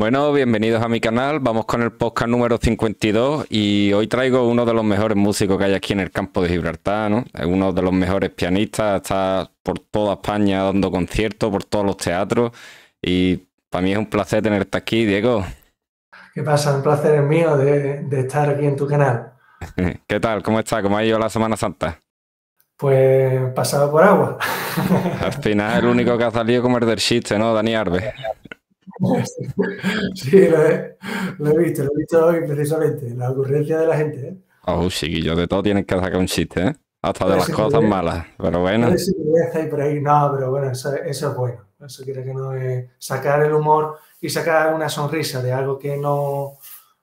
Bueno, bienvenidos a mi canal. Vamos con el podcast número 52 y hoy traigo uno de los mejores músicos que hay aquí en el campo de Gibraltar, ¿no? Es uno de los mejores pianistas, está por toda España dando conciertos, por todos los teatros y para mí es un placer tenerte aquí, Diego. ¿Qué pasa? Un placer es mío de, estar aquí en tu canal. ¿Qué tal? ¿Cómo está? ¿Cómo ha ido la Semana Santa? Pues pasado por agua. Al final el único que ha salido como el del chiste, ¿no? Dani Arbe. Sí, lo he, visto, lo he visto hoy precisamente, la ocurrencia de la gente. ¿eh? Oh, chiquillo, de todo tienes que sacar un chiste, ¿eh? Hasta de las cosas malas, pero bueno. por ahí. No, pero bueno, eso, es bueno. Eso quiere que no es sacar el humor y sacar una sonrisa de algo que no,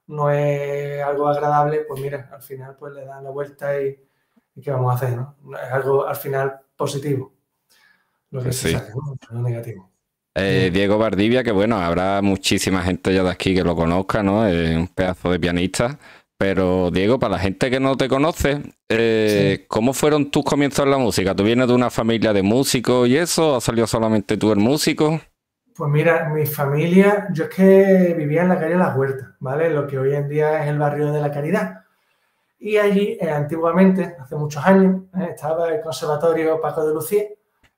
no es algo agradable, pues mira, al final pues le dan la vuelta y, ¿qué vamos a hacer? ¿no? Es algo al final positivo. Lo que pues se saca, ¿no? Negativo. Eh, Diego Bardivia, que bueno, habrá muchísima gente ya de aquí que lo conozca, ¿no? Es un pedazo de pianista. Pero Diego, para la gente que no te conoce, eh, ¿cómo fueron tus comienzos en la música? ¿Tú vienes de una familia de músicos y eso? ¿Has salido solamente tú el músico? Pues mira, mi familia, yo es que vivía en la calle Las Huertas, ¿vale? Lo que hoy en día es el barrio de la Caridad. Y allí, eh, antiguamente, hace muchos años, estaba el Conservatorio Paco de Lucía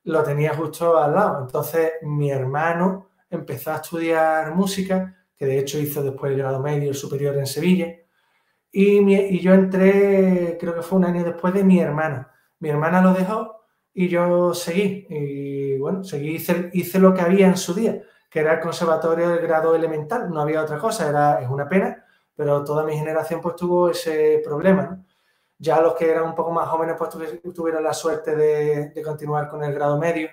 lo tenía justo al lado. Entonces mi hermano empezó a estudiar música, que de hecho hizo después el grado medio, el superior en Sevilla, y, yo entré, creo que fue un año después de mi hermana. Mi hermana lo dejó y yo seguí. Y bueno, seguí, hice, lo que había en su día, que era el conservatorio del grado elemental, no había otra cosa, era, es una pena, pero toda mi generación pues tuvo ese problema. Ya los que eran un poco más jóvenes pues tuvieron la suerte de, continuar con el grado medio,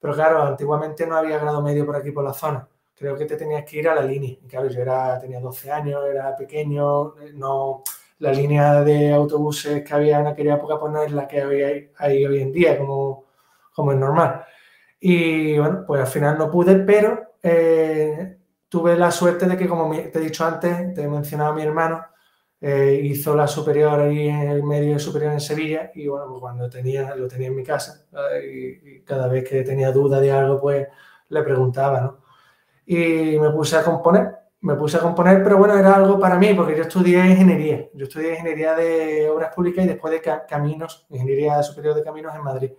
pero claro, antiguamente no había grado medio por aquí por la zona. Creo que te tenías que ir a la línea. Y claro, yo era, tenía 12 años, era pequeño, no, la línea de autobuses que había en aquella época pues no es la que había ahí hoy en día, como, como es normal. Y bueno, pues al final no pude, pero eh, tuve la suerte de que, como te he dicho antes, te he mencionado a mi hermano, eh, hizo la superior ahí en el medio superior en Sevilla y bueno, pues cuando tenía, lo tenía en mi casa y, cada vez que tenía duda de algo, pues le preguntaba, ¿no? Y me puse a componer, me puse a componer, pero bueno, era algo para mí porque yo estudié ingeniería, yo estudié ingeniería de obras públicas y después de caminos, ingeniería superior de caminos en Madrid,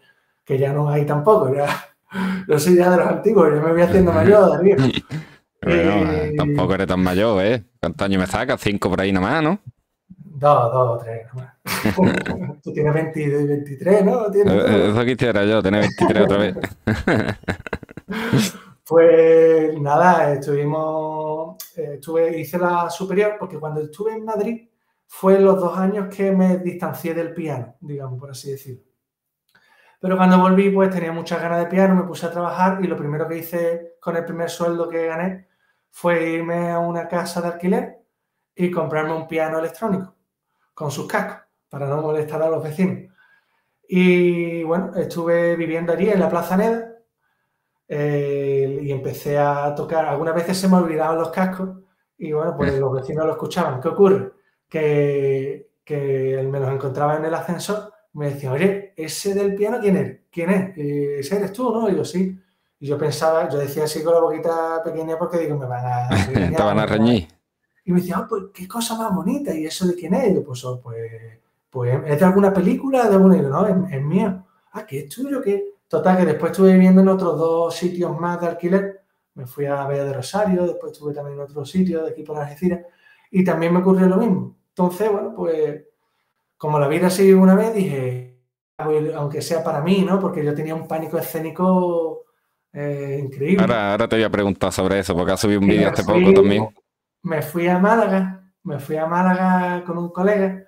que ya no hay tampoco, ya, yo soy ya de los antiguos, yo me voy haciendo mayor, Darío. Eh, tampoco eres tan mayor, ¿eh? ¿Cuántos años me sacas? Cinco por ahí nomás, ¿no? Dos, dos, tres nomás. Tú tienes 20, 23, ¿no? Eh, eh, eso quisiera yo, tener 23 otra vez. pues nada, estuvimos, estuve, hice la superior porque cuando estuve en Madrid fue los dos años que me distancié del piano, digamos, por así decirlo. Pero cuando volví, pues tenía muchas ganas de piano, me puse a trabajar y lo primero que hice con el primer sueldo que gané fue irme a una casa de alquiler y comprarme un piano electrónico con sus cascos para no molestar a los vecinos. Y bueno, estuve viviendo allí en la Plaza Neda eh, y empecé a tocar. Algunas veces se me olvidaban los cascos y bueno, pues los vecinos lo escuchaban. ¿Qué ocurre? Que, que me los encontraba en el ascensor me decía, oye, ese del piano, ¿quién es? ¿Quién es? Eh, ese eres tú, ¿no? Y yo, sí. Y yo pensaba, yo decía así con la boquita pequeña porque digo, me van a... Te van a reñir. Y me decía, oh, pues qué cosa más bonita, ¿y eso de quién es? Y yo, pues, oh, pues, pues, ¿es de alguna película? De alguna? Y yo, no, es, mío. Ah, ¿qué es tuyo? ¿Qué? Total, que después estuve viviendo en otros dos sitios más de alquiler. Me fui a Bella de Rosario, después estuve también en otro sitio de aquí por Algeciras. Y también me ocurrió lo mismo. Entonces, bueno, pues como la vida sigue una vez, dije, aunque sea para mí, ¿no? Porque yo tenía un pánico escénico eh, increíble. Ahora, te voy a preguntar sobre eso, porque has subido un vídeo hace poco también. Me fui a Málaga, me fui a Málaga con un colega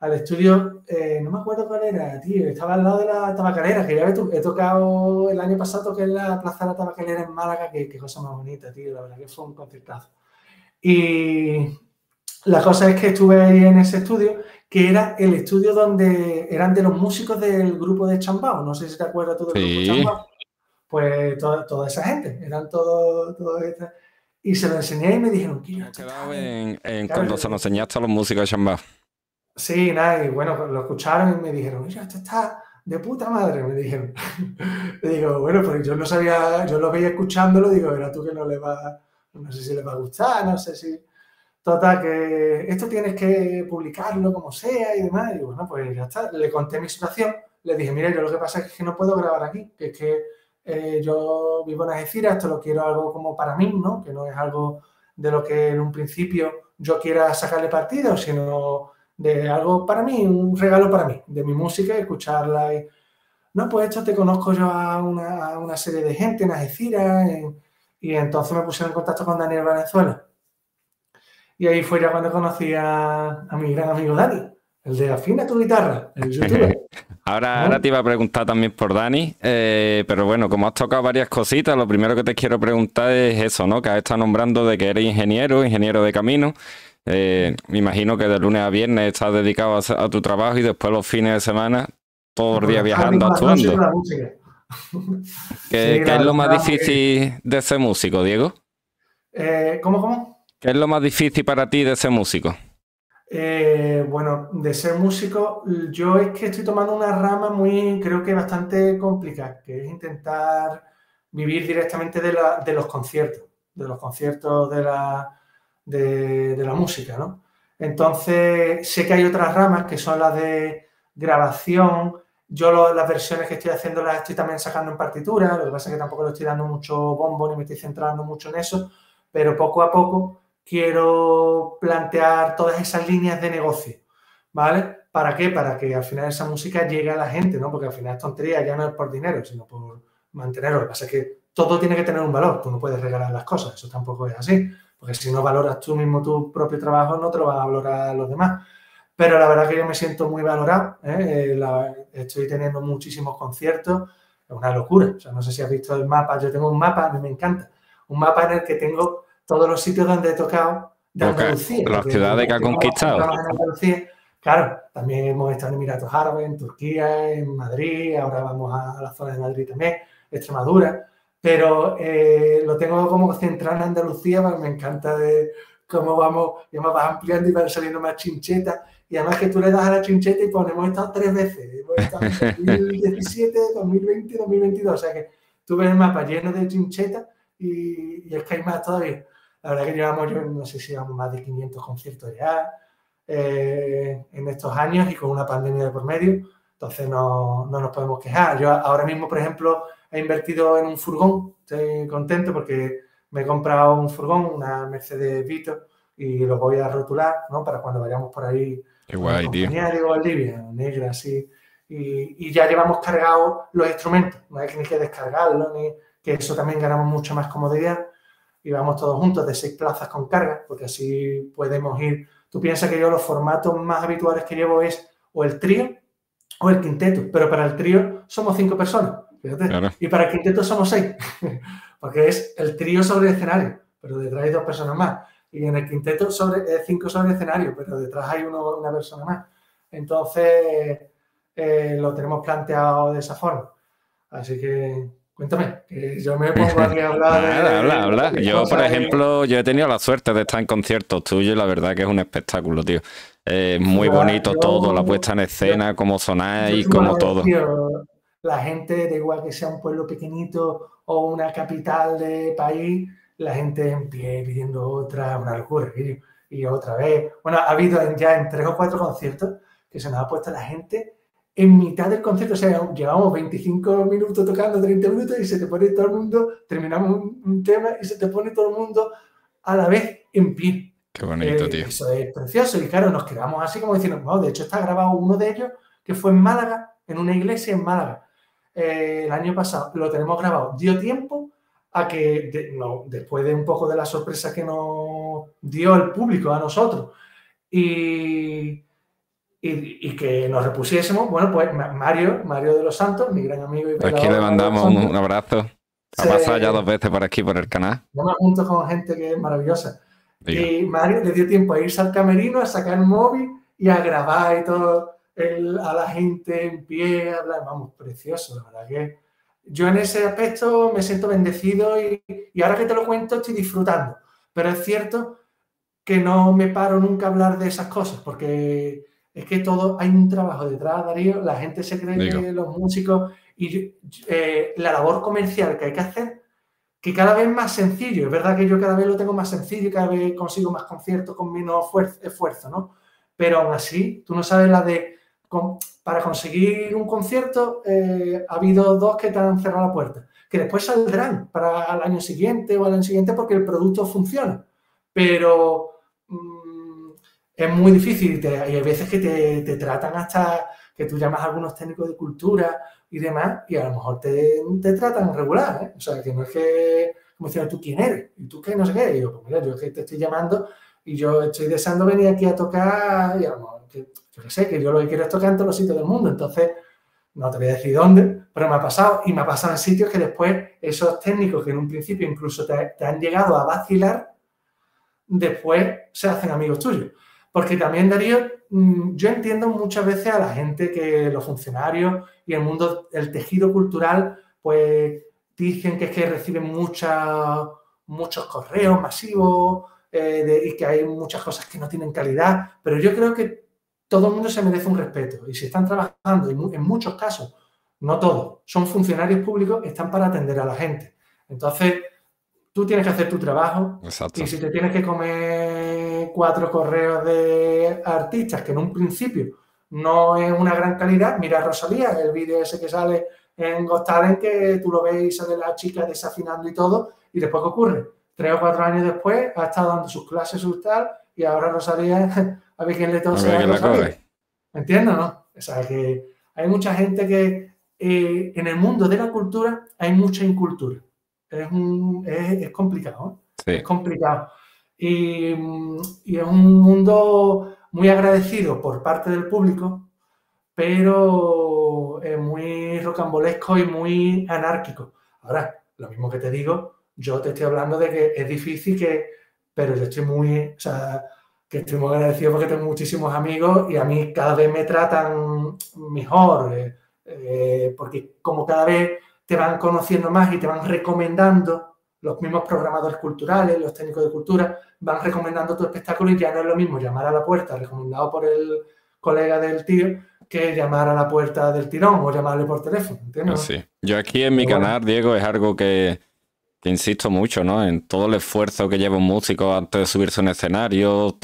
al estudio, eh, no me acuerdo cuál era, tío, estaba al lado de la tabacalera, que ya he, tocado el año pasado, que es la Plaza de la Tabacalera en Málaga, que, cosa más bonita, tío, la verdad que fue un concertazo. Y la cosa es que estuve ahí en ese estudio que era el estudio donde eran de los músicos del grupo de Chambao. No sé si te acuerdas tú del grupo Chambao. Pues toda, esa gente, eran todos todo Y se lo enseñé y me dijeron, ¿qué yo quedado en, cuando se lo enseñaste a los músicos de Chambao. Sí, nada, y bueno, lo escucharon y me dijeron, mira, esto está de puta madre, me dijeron. le digo, bueno, pues yo no sabía, yo lo veía escuchándolo, digo, era tú que no le vas no sé si les va a gustar, no sé si... Total, que esto tienes que publicarlo como sea y demás. Y bueno, pues ya está. Le conté mi situación. Le dije, mira, yo lo que pasa es que no puedo grabar aquí, que es que eh, yo vivo en Algeciras, esto lo quiero algo como para mí, ¿no? Que no es algo de lo que en un principio yo quiera sacarle partido, sino de algo para mí, un regalo para mí, de mi música, escucharla y... No, pues esto te conozco yo a una, serie de gente en Algeciras y entonces me pusieron en contacto con Daniel Venezuela y ahí fue ya cuando conocí a, mi gran amigo Dani, el de Afina tu guitarra, el youtuber. ahora, ahora te iba a preguntar también por Dani, eh, pero bueno, como has tocado varias cositas, lo primero que te quiero preguntar es eso, ¿no? Que has estado nombrando de que eres ingeniero, ingeniero de camino. Eh, me imagino que de lunes a viernes estás dedicado a, tu trabajo y después los fines de semana, todos los días viajando, actuando. ¿Qué, es lo más difícil de ser músico, Diego? Eh, ¿Cómo, cómo? ¿Qué es lo más difícil para ti de ser músico? Eh, bueno, de ser músico, yo es que estoy tomando una rama muy, creo que bastante complicada, que es intentar vivir directamente de, los conciertos, de los conciertos de la, música, ¿no? Entonces, sé que hay otras ramas que son las de grabación. Yo las versiones que estoy haciendo las estoy también sacando en partitura, lo que pasa es que tampoco le estoy dando mucho bombo ni me estoy centrando mucho en eso, pero poco a poco quiero plantear todas esas líneas de negocio, ¿vale? ¿Para qué? Para que al final esa música llegue a la gente, ¿no? Porque al final es tontería, ya no es por dinero, sino por mantenerlo. Lo que pasa es que todo tiene que tener un valor, tú no puedes regalar las cosas, eso tampoco es así, porque si no valoras tú mismo tu propio trabajo, no te lo van a valorar los demás. Pero la verdad que yo me siento muy valorado, ¿eh? Eh, estoy teniendo muchísimos conciertos, es una locura. O sea, no sé si has visto el mapa, yo tengo un mapa, a mí me encanta, un mapa en el que tengo todos los sitios donde he tocado de Andalucía. Las ciudades que ha conquistado. Claro, también hemos estado en Emiratos Árabes, en Turquía, en Madrid, ahora vamos a la zona de Madrid también, Extremadura, pero eh, lo tengo como centrado en Andalucía, porque me encanta de cómo vamos, y además vas ampliando y van saliendo más chinchetas, y además que tú le das a la chincheta y ponemos estado tres veces, hemos estado en 2017, 2020, 2022, o sea que tú ves el mapa lleno de chinchetas y, y es que hay más todavía. La verdad que llevamos, yo no sé si llevamos más de 500 conciertos ya eh, en estos años y con una pandemia de por medio, entonces no, no, nos podemos quejar. Yo ahora mismo, por ejemplo, he invertido en un furgón, estoy contento porque me he comprado un furgón, una Mercedes Vito, y lo voy a rotular, ¿no? Para cuando vayamos por ahí. Qué guay, tío. Digo, Libia, negra, así. Y, y, ya llevamos cargados los instrumentos, no hay que ni que descargarlo, ni que eso también ganamos mucho más comodidad y vamos todos juntos de seis plazas con carga, porque así podemos ir. Tú piensas que yo los formatos más habituales que llevo es o el trío o el quinteto, pero para el trío somos cinco personas, fíjate, y para el quinteto somos seis, porque es el trío sobre el escenario, pero detrás hay dos personas más, y en el quinteto sobre, cinco sobre el escenario, pero detrás hay uno, una persona más. Entonces, eh, lo tenemos planteado de esa forma. Así que Cuéntame, que yo me pongo aquí a hablar. habla, habla. Yo, por ejemplo, yo he tenido la suerte de estar en conciertos tuyos y la verdad que es un espectáculo, tío. Es muy bonito todo, la puesta en escena, cómo sonáis, como todo. la gente, da igual que sea un pueblo pequeñito o una capital de país, la gente en pie pidiendo otra, una locura. Y, otra vez. Bueno, ha habido ya en tres o cuatro conciertos que se nos ha puesto la gente en mitad del concierto, o sea, llevamos 25 minutos tocando, 30 minutos y se te pone todo el mundo, terminamos un, tema y se te pone todo el mundo a la vez en pie. Qué bonito, eh, tío. Eso es precioso y claro, nos quedamos así como diciendo, no, de hecho está grabado uno de ellos que fue en Málaga, en una iglesia en Málaga, eh, el año pasado, lo tenemos grabado. Dio tiempo a que, no, después de un poco de la sorpresa que nos dio el público a nosotros, y y, que nos repusiésemos. Bueno, pues Mario, Mario de los Santos, mi gran amigo. Y aquí le mandamos un, abrazo. Ha pasado ya dos veces por aquí, por el canal. Vamos juntos con gente que es maravillosa. Y Mario le dio tiempo a irse al camerino, a sacar el móvil y a grabar y todo a la gente en pie, hablar. Vamos, precioso, la verdad que yo en ese aspecto me siento bendecido y, y ahora que te lo cuento estoy disfrutando. Pero es cierto que no me paro nunca a hablar de esas cosas porque es que todo hay un trabajo detrás, Darío. La gente se cree que los músicos y eh, la labor comercial que hay que hacer que cada vez más sencillo. Es verdad que yo cada vez lo tengo más sencillo y cada vez consigo más conciertos con menos esfuerzo, ¿no? Pero aún así, tú no sabes la de... para conseguir un concierto eh, ha habido dos que te han cerrado la puerta, que después saldrán para el año siguiente o al año siguiente porque el producto funciona. Pero es muy difícil y hay veces que te, te tratan hasta que tú llamas a algunos técnicos de cultura y demás, y a lo mejor te, te tratan regular, ¿eh? O sea, que no es que, como decían, ¿tú quién eres? ¿Y tú qué? No sé qué. Y yo, pues mira, yo es que te estoy llamando y yo estoy deseando venir aquí a tocar, y a lo mejor, que, yo qué sé, que yo lo que quiero es tocar en todos los sitios del mundo. Entonces, no te voy a decir dónde, pero me ha pasado. Y me ha pasado en sitios que después esos técnicos que en un principio incluso te, te han llegado a vacilar, después se hacen amigos tuyos. Porque también, Darío, mm, yo entiendo muchas veces a la gente que los funcionarios y el mundo, el tejido cultural, pues dicen que es que reciben muchos correos masivos eh, y que hay muchas cosas que no tienen calidad, pero yo creo que todo el mundo se merece un respeto y si están trabajando, en muchos casos, no todos, son funcionarios públicos, están para atender a la gente. Entonces, tú tienes que hacer tu trabajo y si te tienes que comer cuatro correos de artistas que en un principio no es una gran calidad, mira Rosalía, el vídeo ese que sale en Got que tú lo ves y sale la chica desafinando y todo, y después ¿qué ocurre? Tres o cuatro años después ha estado dando sus clases, sus tal, y ahora Rosalía, a ver quién le toca ¿Me entiendes, no? O sea, que hay mucha gente que eh, en el mundo de la cultura hay mucha incultura es, complicado. ¿eh? Es complicado. Y, es un mundo muy agradecido por parte del público, pero es muy rocambolesco y muy anárquico. Ahora, lo mismo que te digo, yo te estoy hablando de que es difícil que, pero yo estoy muy, o sea, que estoy muy agradecido porque tengo muchísimos amigos y a mí cada vez me tratan mejor, eh, eh, porque como cada vez te van conociendo más y te van recomendando, los mismos programadores culturales, los técnicos de cultura, van recomendando tu espectáculo y ya no es lo mismo llamar a la puerta recomendado por el colega del tío que llamar a la puerta del tirón o llamarle por teléfono. ¿entiendes? Sí. Yo aquí en mi canal, Diego, es algo que, que, insisto mucho, ¿no? En todo el esfuerzo que lleva un músico antes de subirse a un escenario,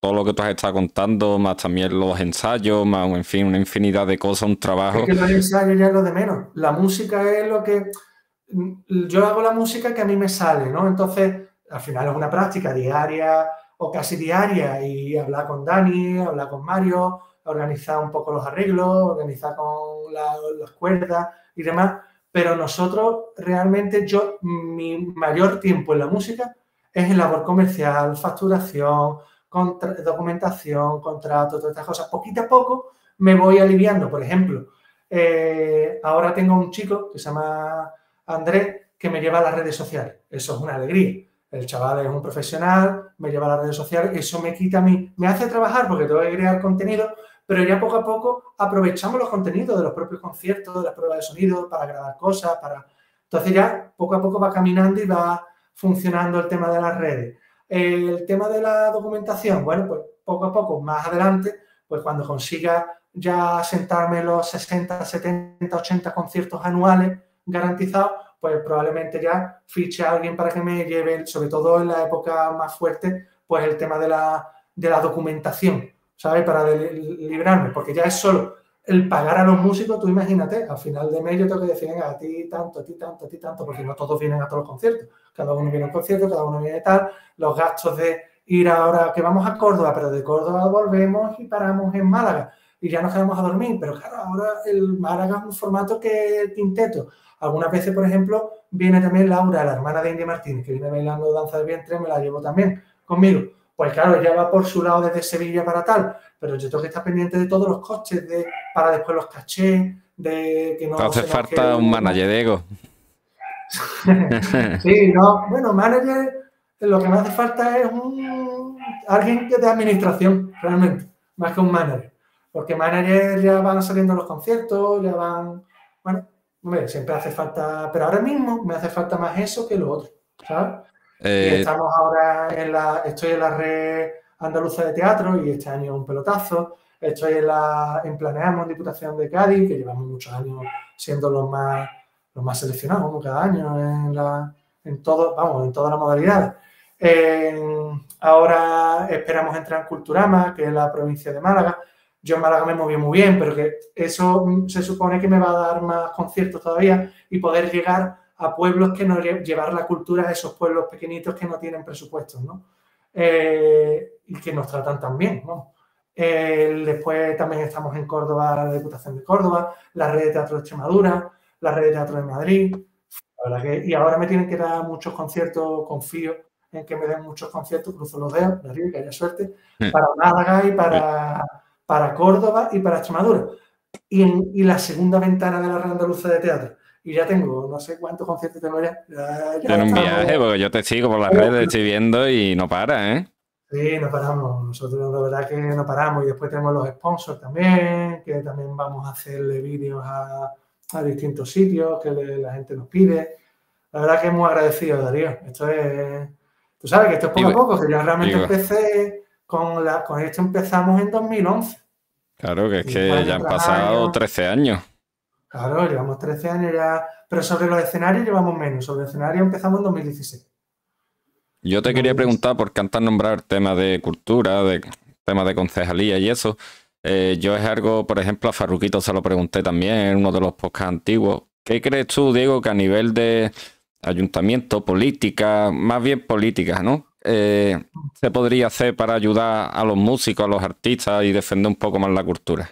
todo lo que tú has estado contando, más también los ensayos, más, en fin, una infinidad de cosas, un trabajo. Es que los ensayos ya es lo de menos. La música es lo que. Yo hago la música que a mí me sale, ¿no? Entonces, al final es una práctica diaria o casi diaria y hablar con Dani, hablar con Mario, organizar un poco los arreglos, organizar con las cuerdas y demás. Pero nosotros realmente, yo, mi mayor tiempo en la música es en labor comercial, facturación, documentación, contrato, todas estas cosas. Poquito a poco me voy aliviando. Por ejemplo, eh, ahora tengo un chico que se llama Andrés que me lleva a las redes sociales. Eso es una alegría. El chaval es un profesional, me lleva a las redes sociales, eso me quita a mí, me hace trabajar porque tengo que crear contenido, pero ya poco a poco aprovechamos los contenidos de los propios conciertos, de las pruebas de sonido, para grabar cosas, para... Entonces ya poco a poco va caminando y va funcionando el tema de las redes. El tema de la documentación, bueno, pues poco a poco, más adelante, pues cuando consiga ya sentarme los 60, 70, 80 conciertos anuales garantizados, pues probablemente ya fiche a alguien para que me lleve, sobre todo en la época más fuerte, pues el tema de la, de la documentación, ¿sabes? Para librarme, porque ya es solo el pagar a los músicos, tú imagínate, al final de mes yo tengo que decir, venga, a ti tanto, a ti tanto, a ti tanto, porque no todos vienen a todos los conciertos. Cada uno viene a un concierto, cada uno viene tal. Los gastos de ir ahora, que vamos a Córdoba, pero de Córdoba volvemos y paramos en Málaga. Y ya nos quedamos a dormir. Pero claro, ahora el Málaga es un formato que quinteto. Algunas veces, por ejemplo, viene también Laura, la hermana de India Martínez, que viene bailando danza de vientre, me la llevo también conmigo. Pues claro, ella va por su lado desde Sevilla para tal, pero yo tengo que estar pendiente de todos los costes, de, para después los cachés, de que no... Te hace falta un manager, Diego. sí, no, bueno, manager, lo que me hace falta es un alguien de administración, realmente, más que un manager. Porque manager ya van saliendo los conciertos, ya van, bueno, siempre hace falta, pero ahora mismo me hace falta más eso que lo otro, ¿sabes? Eh, estamos ahora en la, estoy en la red andaluza de teatro y este año un pelotazo. Estoy en la, en Planeamos, Diputación de Cádiz, que llevamos muchos años siendo los más, los más seleccionados, como cada año en la, en todo, vamos, en todas las modalidades. ahora esperamos entrar en Culturama, que es la provincia de Málaga. Yo en Málaga me moví muy bien, pero que eso se supone que me va a dar más conciertos todavía y poder llegar a pueblos que no llevar la cultura a esos pueblos pequeñitos que no tienen presupuestos, ¿no? Eh, y que nos tratan tan bien, ¿no? después también estamos en Córdoba, la Diputación de Córdoba, la Red de Teatro de Extremadura, la Red de Teatro de Madrid. y ahora me tienen que dar muchos conciertos, confío en que me den muchos conciertos, cruzo los dedos, de que haya suerte, mm. para Málaga y para, para Córdoba y para Extremadura. Y, la segunda ventana de la Red Andaluza de Teatro. Y ya tengo, no sé cuántos conciertos tengo ya. ya, un viaje, porque yo te sigo por las redes, estoy viendo y no para, ¿eh? Sí, no paramos. Nosotros la verdad que no paramos. Y después tenemos los sponsors también, que también vamos a hacerle vídeos a, distintos sitios que la gente nos pide. La verdad que es muy agradecido, Darío. Esto es... Tú sabes que esto es poco a poco, que yo realmente empecé con, la, con esto empezamos en 2011. Claro, que es que ya han pasado 13 años. Claro, llevamos 13 años ya, pero sobre los escenarios llevamos menos. Sobre el escenario empezamos en 2016. Yo te quería preguntar, porque antes nombrar temas de cultura, de temas de concejalía y eso, eh, yo es algo, por ejemplo, a Farruquito se lo pregunté también en uno de los podcasts antiguos. ¿Qué crees tú, Diego, que a nivel de ayuntamiento, política, más bien política, ¿no? Eh, se podría hacer para ayudar a los músicos, a los artistas y defender un poco más la cultura?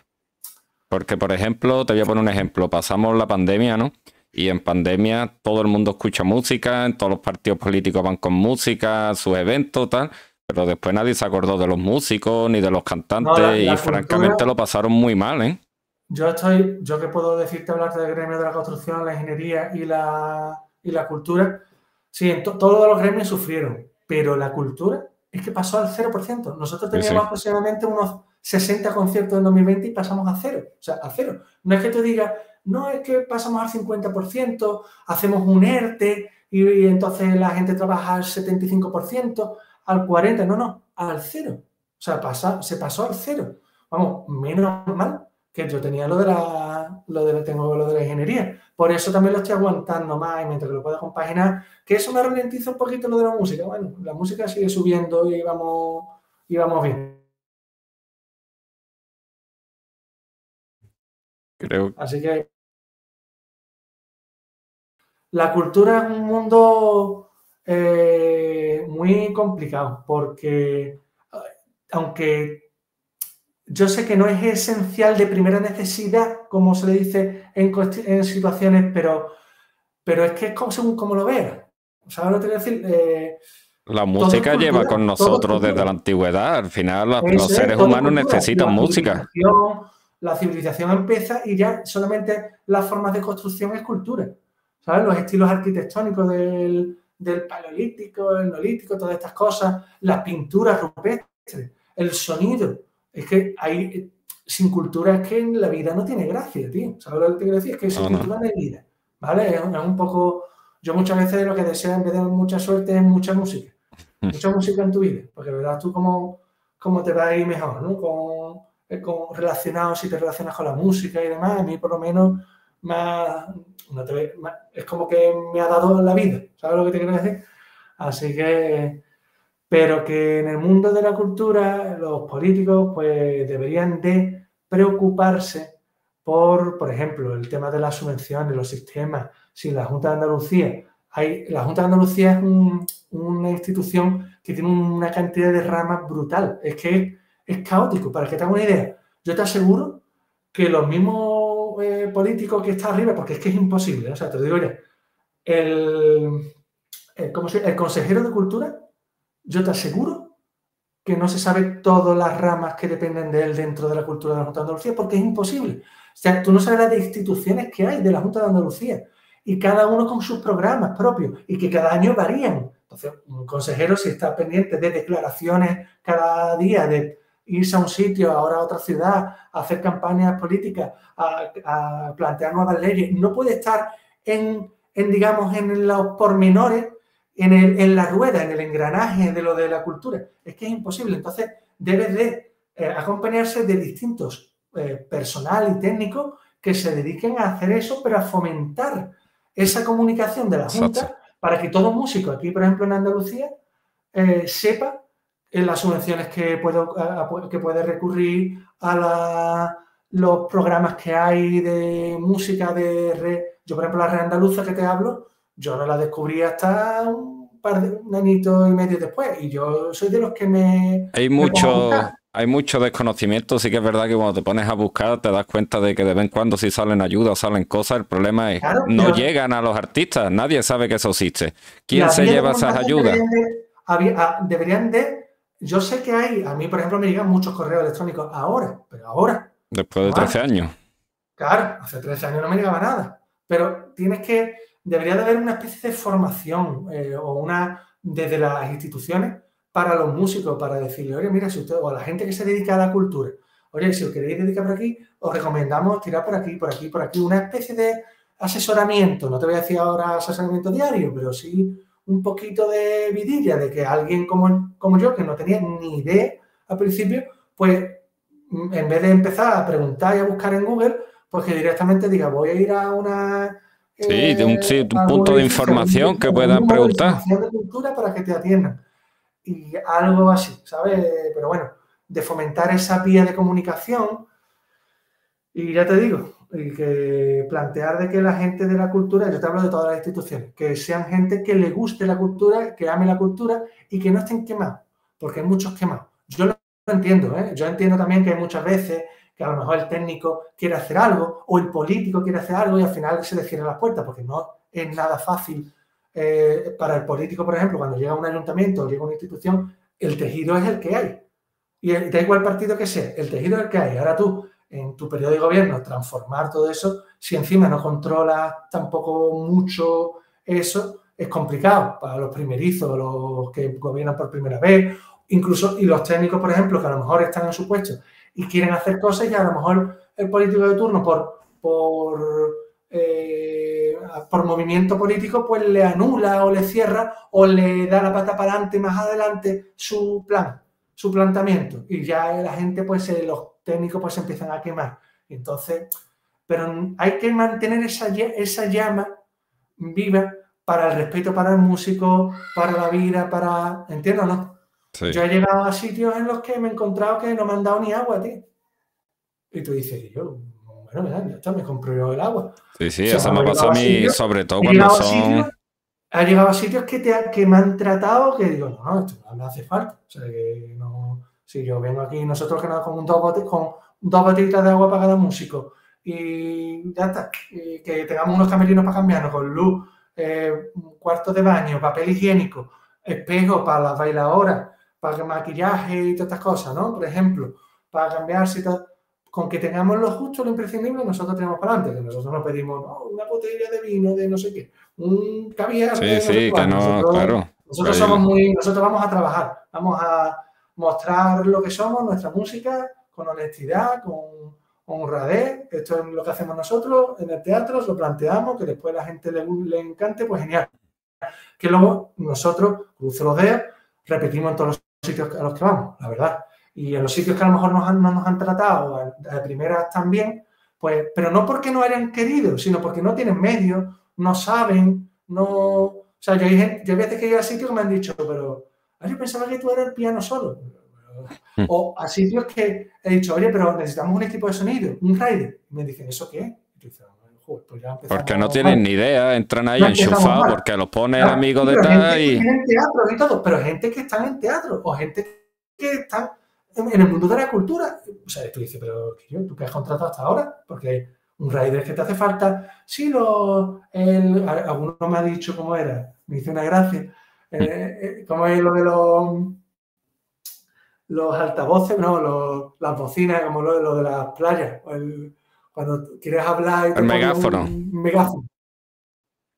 Porque, por ejemplo, te voy a poner un ejemplo. Pasamos la pandemia, ¿no? Y en pandemia todo el mundo escucha música, en todos los partidos políticos van con música, sus eventos, tal, pero después nadie se acordó de los músicos ni de los cantantes y francamente lo pasaron muy mal, ¿eh? Yo estoy, yo que puedo decirte hablarte del gremio de la construcción, la ingeniería y la, y la cultura, sí, todos los gremios sufrieron, pero la cultura es que pasó al 0%. Nosotros teníamos aproximadamente unos 60 conciertos en 2020 y pasamos a cero, o sea, a cero. No es que tú digas, no es que pasamos al 50%, hacemos un ERTE y, entonces la gente trabaja al 75%, al 40%, no, no, al cero. O sea, pasa, se pasó al cero. Vamos, menos mal que yo tenía lo de la, lo de, tengo lo de la ingeniería. Por eso también lo estoy aguantando más y mientras que lo pueda compaginar, que eso me ralentiza un poquito lo de la música. Bueno, la música sigue subiendo y vamos, y vamos bien. Creo. Así que la cultura es un mundo eh, muy complicado porque aunque yo sé que no es esencial de primera necesidad, como se le dice en, situaciones, pero, pero es que es como, según como lo veas. ¿Sabes lo que te decir? Eh, la música lleva con nosotros desde la antigüedad. Al final, los, seres humanos necesitan música. La civilización empieza y ya solamente las formas de construcción es cultura. Los estilos arquitectónicos del, paleolítico, el neolítico, todas estas cosas, la pintura rupestre, el sonido. Es que hay, sin cultura es que la vida no tiene gracia, tío. ¿Sabes lo que te quiero decir? Es que sin cultura no hay vida, ¿vale? Es, un poco... Yo muchas veces lo que deseo en vez de mucha suerte es mucha música. Mucha música en tu vida, porque verás tú cómo, cómo te va a ir mejor, ¿no? Con, eh, con, relacionado, si te relacionas con la música y demás, a mí por lo menos más, es como que me ha dado la vida, ¿sabes lo que te quiero decir? Así que, pero que en el mundo de la cultura los políticos pues deberían de preocuparse por, por ejemplo, el tema de las subvenciones, los sistemas. Si la Junta de Andalucía, hay, la Junta de Andalucía es una institución que tiene una cantidad de ramas brutal. Es que es, caótico. Para que te haga una idea, yo te aseguro que los mismos eh, político que está arriba, porque es que es imposible. O sea, te digo ya, el, el consejero de cultura, yo te aseguro que no se sabe todas las ramas que dependen de él dentro de la cultura de la Junta de Andalucía, porque es imposible. O sea, tú no sabes las instituciones que hay de la Junta de Andalucía y cada uno con sus programas propios y que cada año varían. Entonces, un consejero, si está pendiente de declaraciones cada día, de irse a un sitio, ahora a otra ciudad, a hacer campañas políticas, a, plantear nuevas leyes. No puede estar en, digamos, en los pormenores, en, en, la rueda, en el engranaje de lo de la cultura. Es que es imposible. Entonces, debe de eh, acompañarse de distintos eh, personal y técnicos que se dediquen a hacer eso, pero a fomentar esa comunicación de la Junta para que todo músico aquí, por ejemplo, en Andalucía, eh, sepa en las subvenciones que, puedo, que puede recurrir a los programas que hay de música de red. Yo, por ejemplo, la red andaluza que te hablo, yo no la descubrí hasta un par de un añito y medio después. Y yo soy de los que me. Hay mucho. hay mucho desconocimiento, sí que es verdad que cuando te pones a buscar te das cuenta de que de vez en cuando si salen ayudas, salen cosas, el problema es no llegan a los artistas, nadie sabe que eso existe. ¿Quién se lleva esas ayudas? Ah, deberían de yo sé que hay, a mí por ejemplo me llegan muchos correos electrónicos ahora, pero ahora. Después de 13 años. Claro, hace 13 años no me llegaba nada. Pero tienes que, debería de haber una especie de formación eh, o una desde las instituciones para los músicos, para decirle, oye, mira, si usted, o a la gente que se dedica a la cultura, oye, si os queréis dedicar por aquí, os recomendamos tirar por aquí, por aquí, por aquí, una especie de asesoramiento. No te voy a decir ahora asesoramiento diario, pero sí un poquito de vidilla de que alguien como, como yo, que no tenía ni idea al principio, pues en vez de empezar a preguntar y a buscar en Google, pues que directamente diga, voy a ir a una... Sí, de un, sí, un punto de información que puedan preguntar. De cultura para que te atiendan. Y algo así, ¿sabes? Pero bueno, de fomentar esa vía de comunicación. Y ya te digo, y que plantear de que la gente de la cultura, yo te hablo de todas las instituciones, que sean gente que le guste la cultura, que ame la cultura y que no estén quemados, porque hay muchos quemados. Yo lo entiendo, ¿eh? yo entiendo también que hay muchas veces que a lo mejor el técnico quiere hacer algo o el político quiere hacer algo y al final se le cierran las puertas, porque no es nada fácil eh, para el político, por ejemplo, cuando llega a un ayuntamiento o llega a una institución, el tejido es el que hay. Y da igual partido que sea, el tejido es el que hay. Ahora tú en tu periodo de gobierno transformar todo eso, si encima no controlas tampoco mucho eso, es complicado para los primerizos, los que gobiernan por primera vez, incluso y los técnicos, por ejemplo, que a lo mejor están en su puesto y quieren hacer cosas y a lo mejor el político de turno por, por, eh, por movimiento político pues le anula o le cierra o le da la pata para adelante más adelante su plan, su planteamiento y ya la gente pues se los técnicos pues empiezan a quemar. Entonces, pero hay que mantener esa, esa llama viva para el respeto para el músico, para la vida, para... ¿Entiendes o Yo he llegado a sitios en los que me he encontrado que no me han dado ni agua, tío. Y tú dices, yo, bueno, ya está, me compré yo el agua. Sí, sí, eso me pasado a mí, sobre todo cuando son... ha llegado a sitios que, te, que me han tratado que digo, no, no, esto no me hace falta. O sea, que no... Si yo vengo aquí, nosotros que con, dos con dos botellitas de agua para cada músico y ya está, que tengamos unos camerinos para cambiarnos con luz, eh, cuarto de baño, papel higiénico, espejo para las bailadoras, para maquillaje y todas estas cosas, ¿no? Por ejemplo, para cambiarse y todo. Con que tengamos lo justo, lo imprescindible, nosotros tenemos para adelante. Que nosotros no pedimos una botella de vino, de no sé qué, un caviar. Sí, sí, que no, nosotros, claro. Nosotros somos muy, nosotros vamos a trabajar, vamos a mostrar lo que somos, nuestra música, con honestidad, con honradez. Esto es lo que hacemos nosotros en el teatro, lo planteamos, que después a la gente le, le encante, pues genial. Que luego nosotros, cruzo los dedos, repetimos en todos los sitios a los que vamos, la verdad. Y en los sitios que a lo mejor no nos han tratado, de primeras también, pues, pero no porque no hayan querido, sino porque no tienen medios, no saben, no... O sea, yo hay, yo hay veces que he a sitios que me han dicho, pero Ah, yo pensaba que tú eras el piano solo. Hmm. O a sitios que he dicho, oye, pero necesitamos un equipo de sonido, un rider. Y me dicen, ¿eso qué? Pues porque no tienen ni idea, entran ahí enchufados porque los pone el amigo detrás y... en teatro y todo, pero gente que está en teatro o gente que está en, el mundo de la cultura. O sea, tú dices, pero ¿tú qué has contratado hasta ahora? Porque un rider que te hace falta. Sí, lo, el, alguno me ha dicho cómo era, me hizo una gracia eh, eh, ¿Cómo es lo de los, los altavoces? No, las bocinas, como lo, de las playas. Cuando quieres hablar. el megáfono. Un, megáfono.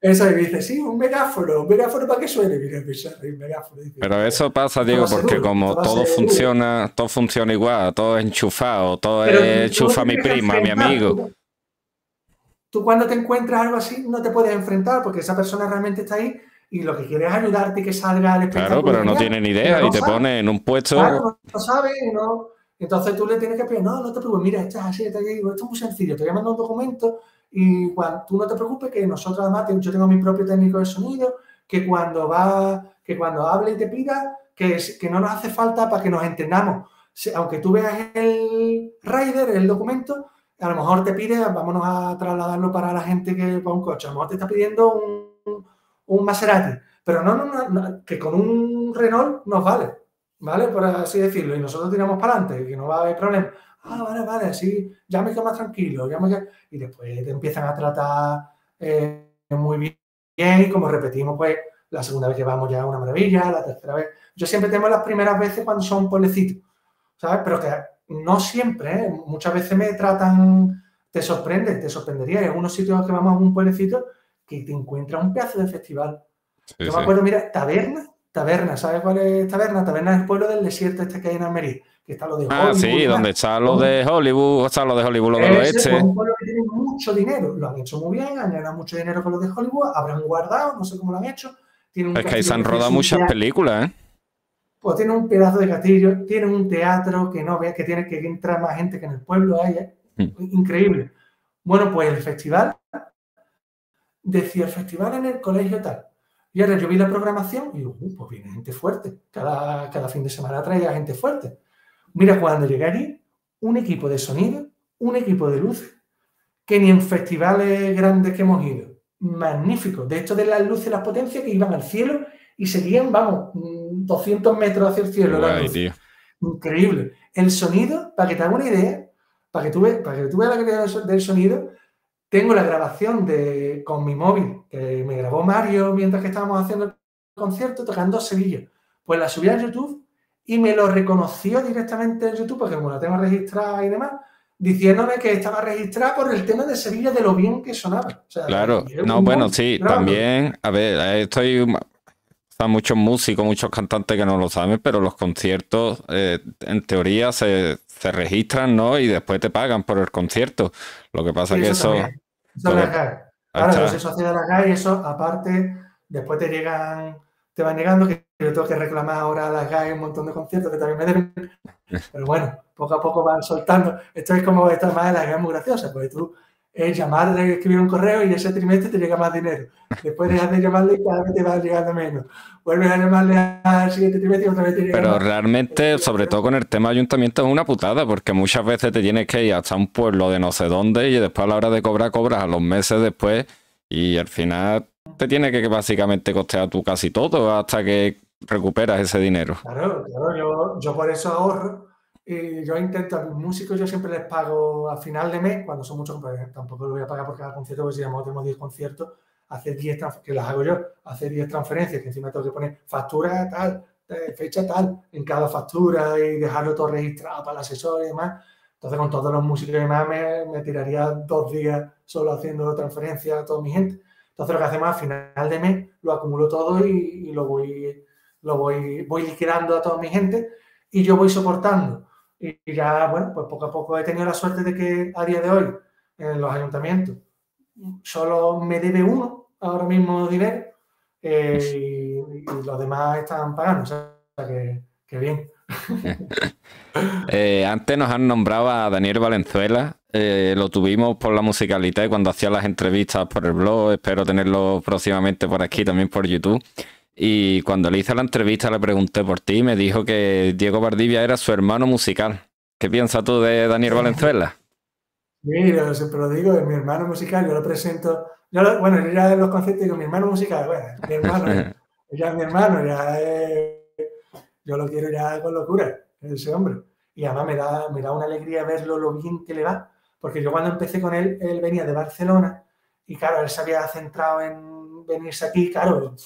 Eso, y dice, sí, un megáfono, un megáfono para que suene, mira. Pero eso pasa, digo, porque como todo funciona, todo funciona igual, todo es enchufado, todo es enchufa mi prima, mi amigo. tú, cuando te encuentras algo así, no te puedes enfrentar porque esa persona realmente está ahí y lo que quiere es ayudarte que salga el espectáculo. Claro, pero no tiene ni idea y te pone en un puesto. Claro, no sabe, no. Entonces tú le tienes que pedir, no, no te preocupes, mira, esto es así, esto es muy sencillo, te voy a mandar un documento y cuando tú no te preocupes que nosotros además, yo tengo mi propio técnico de sonido que cuando va, que cuando hable y te pida, que, que no nos hace falta para que nos entendamos. Aunque tú veas el rider, el documento, a lo mejor te pide, vámonos a trasladarlo para la gente que para un coche, a lo mejor te está pidiendo un, un Maserati, pero no, no, no, que con un Renault nos vale, ¿vale? Por así decirlo, y nosotros tiramos para adelante, que no va a haber problema. Ah, vale, vale, sí, ya me quedo más tranquilo, ya me quedo... y después te empiezan a tratar eh, muy bien, y como repetimos, pues la segunda vez que vamos ya es una maravilla, la tercera vez. Yo siempre tengo las primeras veces cuando son pueblecitos, ¿sabes? Pero que no siempre, ¿eh? muchas veces me tratan, te sorprende, te sorprendería. En unos sitios que vamos a un pueblecito que te encuentras un pedazo de festival. Yo me acuerdo, mira, Taberna, Taberna, ¿sabes cuál es Taberna? Taberna es el pueblo del desierto este que hay en Almería, que está lo de ah, Hollywood. Ah, sí, donde está lo de Hollywood, está lo de Hollywood, lo del oeste. Es un pueblo que tiene mucho dinero, lo han hecho muy bien, han ganado mucho dinero con lo de Hollywood, habrán guardado, no sé cómo lo han hecho. es que ahí se han rodado muchas películas, ¿eh? pues tiene un pedazo de castillo, tiene un teatro que no ve, que tiene que entrar más gente que en el pueblo hay, ¿eh? mm. increíble. Bueno, pues el festival, decía el festival en el colegio tal. Y ahora yo vi la programación y digo, uh, pues viene gente fuerte. Cada, cada fin de semana traía gente fuerte. Mira, cuando llegué allí, un equipo de sonido, un equipo de luces, que ni en festivales grandes que hemos ido. Magnífico. De hecho, de las luces, las potencias que iban al cielo y seguían, vamos, 200 metros hacia el cielo. Increíble. El sonido, para que te haga una idea, para que tú, veas, para que tú veas la calidad del sonido, tengo la grabación de, con mi móvil, que me grabó Mario mientras que estábamos haciendo el concierto tocando Sevilla. Pues la subí a YouTube y me lo reconoció directamente en YouTube, porque como la tengo registrada y demás, diciéndome que estaba registrada por el tema de Sevilla, de lo bien que sonaba. claro, no, bueno, sí, también, a ver, estoy muchos músicos, muchos cantantes que no lo saben, pero los conciertos eh, en teoría se, registran, ¿no? Y después te pagan por el concierto. Lo que pasa es que eso... Eso, eso la Claro, eso hace de la GAE y eso aparte después te llegan, te van llegando que yo tengo que reclamar ahora a las GAE un montón de conciertos que también me deben. Pero bueno, poco a poco van soltando. Esto es como esta más de las GAE muy graciosa, porque tú es llamar, escribir un correo y ese trimestre te llega más dinero. Después dejas de llamarle y cada vez te va llegando menos. Vuelves a llamarle al siguiente trimestre y otra vez te llega Pero realmente, sobre todo con el tema ayuntamiento, es una putada, porque muchas veces te tienes que ir hasta un pueblo de no sé dónde y después a la hora de cobrar, cobras a los meses después y al final te tiene que básicamente costear tú casi todo hasta que recuperas ese dinero. Claro, claro, yo, yo por eso ahorro y yo intento, a mis músicos yo siempre les pago a final de mes, cuando son muchos, pues, tampoco lo voy a pagar por cada concierto, porque si tenemos 10 conciertos, hacer 10 que las hago yo, hacer 10 transferencias, que encima tengo que poner factura tal, fecha tal, en cada factura y dejarlo todo registrado para el asesor y demás. Entonces, con todos los músicos y demás, me, me tiraría dos días solo haciendo transferencias a toda mi gente. Entonces, lo que hacemos a final de mes, lo acumulo todo y, y lo voy lo voy, voy liquidando a toda mi gente y yo voy soportando y ya, bueno, pues poco a poco he tenido la suerte de que a día de hoy en los ayuntamientos solo me debe uno ahora mismo dinero eh, y, los demás están pagando. O sea, que, bien. Eh, antes nos han nombrado a Daniel Valenzuela. Eh, lo tuvimos por la musicalidad cuando hacía las entrevistas por el blog. Espero tenerlo próximamente por aquí, también por YouTube. Y cuando le hice la entrevista le pregunté por ti y me dijo que Diego Vardivia era su hermano musical. ¿Qué piensas tú de Daniel Valenzuela? Mira, siempre lo digo, es mi hermano musical, yo lo presento. Yo bueno, yo ya en los conciertos digo mi hermano musical, bueno, mi hermano, ya es mi hermano, ya yo lo quiero ya con locura, ese hombre. Y además me da, me da una alegría verlo, lo bien que le va, porque yo cuando empecé con él, él venía de Barcelona y claro, él se había centrado en venirse aquí, claro,